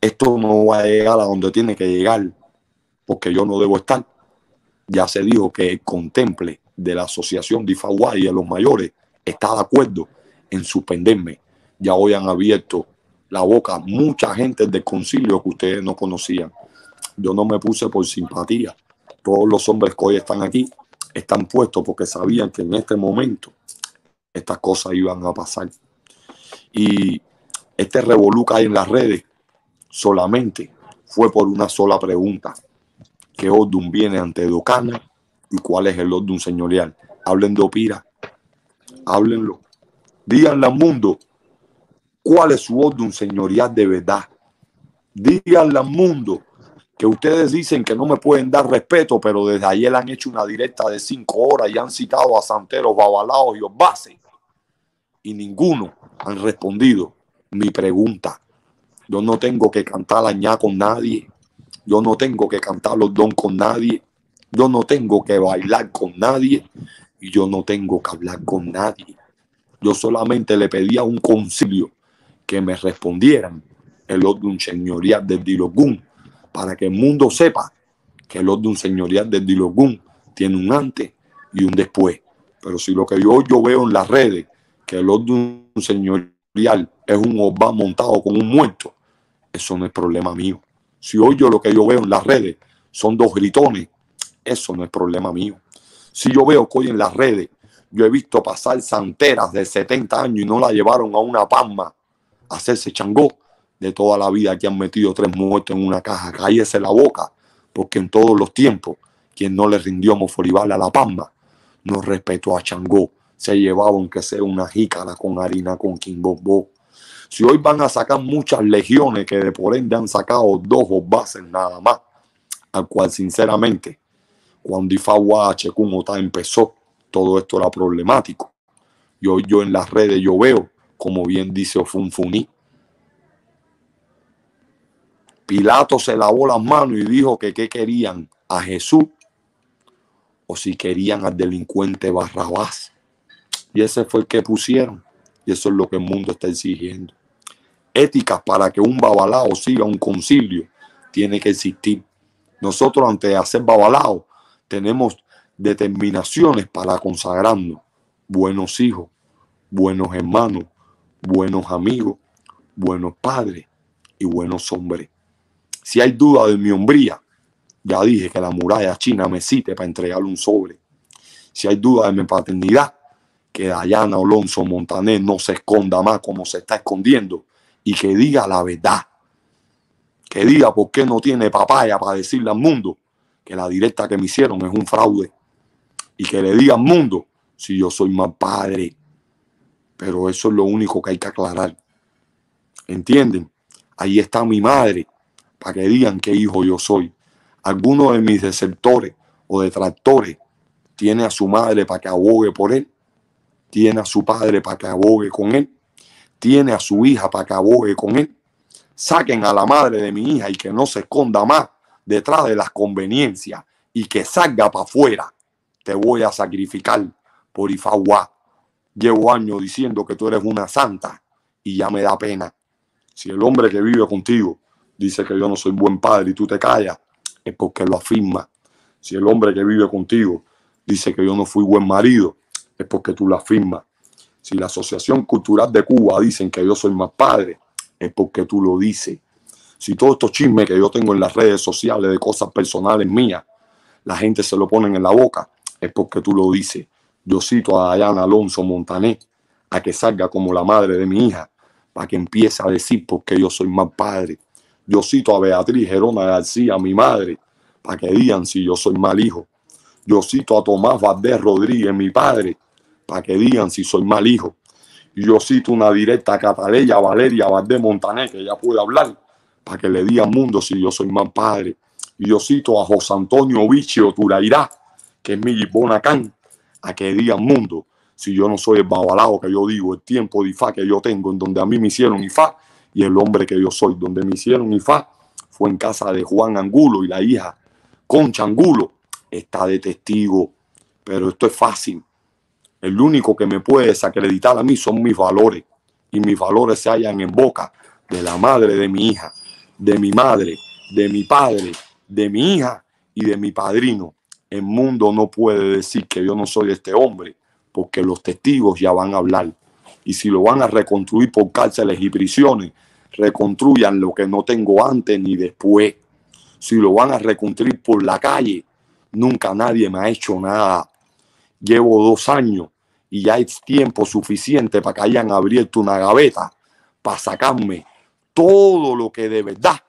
esto no va a llegar a donde tiene que llegar, porque yo no debo estar, ya se dijo que el contemple de la asociación de Ifagua y de los mayores está de acuerdo en suspenderme. Ya hoy han abierto la boca mucha gente del concilio que ustedes no conocían. Yo no me puse por simpatía. Todos los hombres que hoy están aquí están puestos porque sabían que en este momento estas cosas iban a pasar. Y este hay en las redes solamente fue por una sola pregunta qué orden viene ante Docana y cuál es el orden señorial. Hablen de Opira, háblenlo. Díganle al mundo cuál es su orden señorial de verdad. Díganle al mundo que ustedes dicen que no me pueden dar respeto, pero desde ayer han hecho una directa de cinco horas y han citado a Santeros, Babalao y Obase. Y ninguno han respondido mi pregunta. Yo no tengo que cantar la con nadie. Yo no tengo que cantar los don con nadie. Yo no tengo que bailar con nadie. Y yo no tengo que hablar con nadie. Yo solamente le pedía un concilio que me respondieran el de un señorial del Dilogún para que el mundo sepa que el de un señorial del Dilogún tiene un antes y un después. Pero si lo que yo, yo veo en las redes, que el de un señorial es un obá montado con un muerto, eso no es problema mío. Si hoy yo lo que yo veo en las redes son dos gritones, eso no es problema mío. Si yo veo que hoy en las redes yo he visto pasar santeras de 70 años y no la llevaron a una palma a hacerse changó de toda la vida que han metido tres muertos en una caja, cállese la boca, porque en todos los tiempos quien no le rindió Mofolibal a la palma no respetó a Changó, se llevaba aunque sea una jícara con harina con quimbombo. Si hoy van a sacar muchas legiones que de por ende han sacado dos o bases nada más, al cual sinceramente, cuando Ifagua empezó, todo esto era problemático. Y hoy yo en las redes yo veo, como bien dice Ofunfuní, Pilato se lavó las manos y dijo que qué querían, a Jesús o si querían al delincuente Barrabás. Y ese fue el que pusieron. Y eso es lo que el mundo está exigiendo. Éticas para que un babalao siga un concilio tiene que existir. Nosotros antes de hacer babalao tenemos determinaciones para consagrarnos. Buenos hijos, buenos hermanos, buenos amigos, buenos padres y buenos hombres. Si hay duda de mi hombría, ya dije que la muralla china me cite para entregarle un sobre. Si hay duda de mi paternidad, que Dayana Alonso Montaner no se esconda más como se está escondiendo y que diga la verdad. Que diga por qué no tiene papaya para decirle al mundo que la directa que me hicieron es un fraude. Y que le diga al mundo si yo soy más padre. Pero eso es lo único que hay que aclarar. ¿Entienden? Ahí está mi madre para que digan qué hijo yo soy. Alguno de mis desertores o detractores tiene a su madre para que abogue por él, tiene a su padre para que abogue con él, tiene a su hija para que abogue con él. Saquen a la madre de mi hija y que no se esconda más detrás de las conveniencias y que salga para afuera. Te voy a sacrificar por Ifagua. Llevo años diciendo que tú eres una santa y ya me da pena. Si el hombre que vive contigo dice que yo no soy buen padre y tú te callas, es porque lo afirma. Si el hombre que vive contigo dice que yo no fui buen marido, es porque tú lo afirmas. Si la Asociación Cultural de Cuba dicen que yo soy más padre, es porque tú lo dices. Si todos estos chismes que yo tengo en las redes sociales de cosas personales mías, la gente se lo ponen en la boca, es porque tú lo dices. Yo cito a Dayana Alonso Montané a que salga como la madre de mi hija, para que empiece a decir porque yo soy más padre. Yo cito a Beatriz Gerona García, mi madre, para que digan si yo soy mal hijo. Yo cito a Tomás Valdés Rodríguez, mi padre, para que digan si soy mal hijo. Yo cito una directa a Cataleya Valeria Valdés Montané, que ya puede hablar, para que le diga mundo si yo soy mal padre. Yo cito a José Antonio Vichio Turairá, que es mi Bonacán, a que diga mundo si yo no soy el babalao que yo digo, el tiempo de IFA que yo tengo, en donde a mí me hicieron IFA y el hombre que yo soy. Donde me hicieron IFA fue en casa de Juan Angulo y la hija Concha Angulo está de testigo. Pero esto es fácil. El único que me puede desacreditar a mí son mis valores. Y mis valores se hallan en boca de la madre de mi hija, de mi madre, de mi padre, de mi hija y de mi padrino. El mundo no puede decir que yo no soy este hombre, porque los testigos ya van a hablar. Y si lo van a reconstruir por cárceles y prisiones, reconstruyan lo que no tengo antes ni después. Si lo van a reconstruir por la calle, nunca nadie me ha hecho nada. Llevo dos años y ya es tiempo suficiente para que hayan abierto una gaveta para sacarme todo lo que de verdad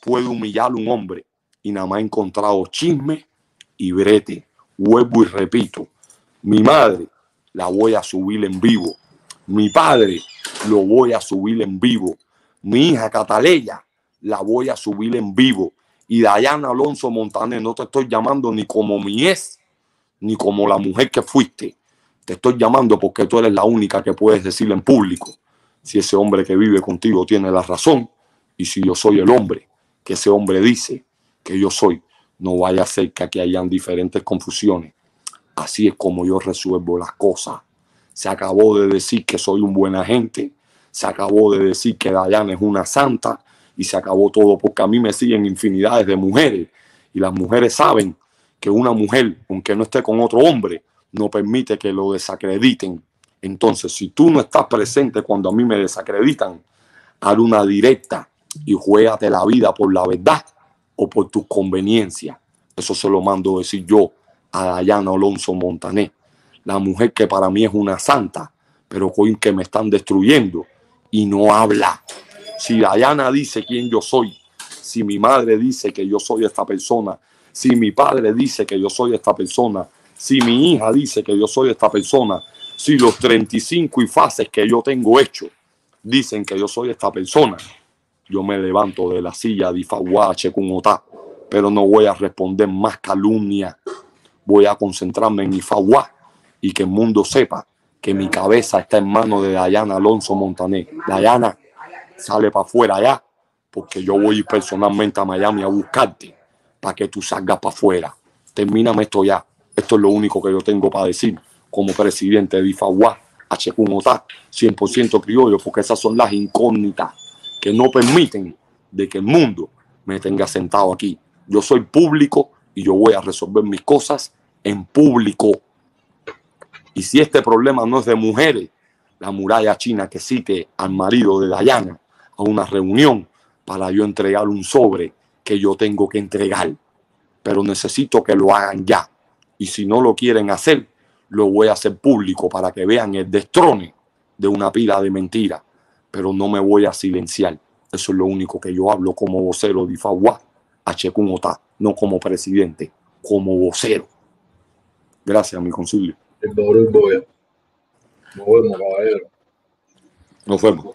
puede humillar a un hombre. Y nada más he encontrado chisme y brete. Vuelvo y repito, mi madre la voy a subir en vivo. Mi padre lo voy a subir en vivo mi hija Cataleya, la voy a subir en vivo. Y Dayana Alonso Montaner, no te estoy llamando ni como mi ex, ni como la mujer que fuiste. Te estoy llamando porque tú eres la única que puedes decirle en público si ese hombre que vive contigo tiene la razón y si yo soy el hombre que ese hombre dice que yo soy, no vaya a ser que aquí hayan diferentes confusiones. Así es como yo resuelvo las cosas. Se acabó de decir que soy un buen agente, se acabó de decir que Dayana es una santa y se acabó todo porque a mí me siguen infinidades de mujeres y las mujeres saben que una mujer, aunque no esté con otro hombre, no permite que lo desacrediten. Entonces, si tú no estás presente cuando a mí me desacreditan, haz una directa y juégate la vida por la verdad o por tu conveniencia. Eso se lo mando decir yo a Dayana Alonso Montané, la mujer que para mí es una santa, pero hoy que me están destruyendo y no habla. Si Dayana dice quién yo soy, si mi madre dice que yo soy esta persona, si mi padre dice que yo soy esta persona, si mi hija dice que yo soy esta persona, si los 35 y fases que yo tengo hecho dicen que yo soy esta persona, yo me levanto de la silla de con Otá, pero no voy a responder más calumnia. Voy a concentrarme en Ifagua y que el mundo sepa que mi cabeza está en manos de Dayana Alonso Montané. Dayana, sale para afuera ya, porque yo voy personalmente a Miami a buscarte para que tú salgas para afuera. Termíname esto ya. Esto es lo único que yo tengo para decir como presidente de Ifagua, H. 100% criollo, porque esas son las incógnitas que no permiten de que el mundo me tenga sentado aquí. Yo soy público y yo voy a resolver mis cosas en público. Y si este problema no es de mujeres, la muralla china que cite al marido de Dayana a una reunión para yo entregar un sobre que yo tengo que entregar. Pero necesito que lo hagan ya. Y si no lo quieren hacer, lo voy a hacer público para que vean el destrone de una pila de mentiras pero no me voy a silenciar. Eso es lo único que yo hablo como vocero de Ifagua, H. no como presidente, como vocero. Gracias, mi concilio. Nos vemos. Nos vemos.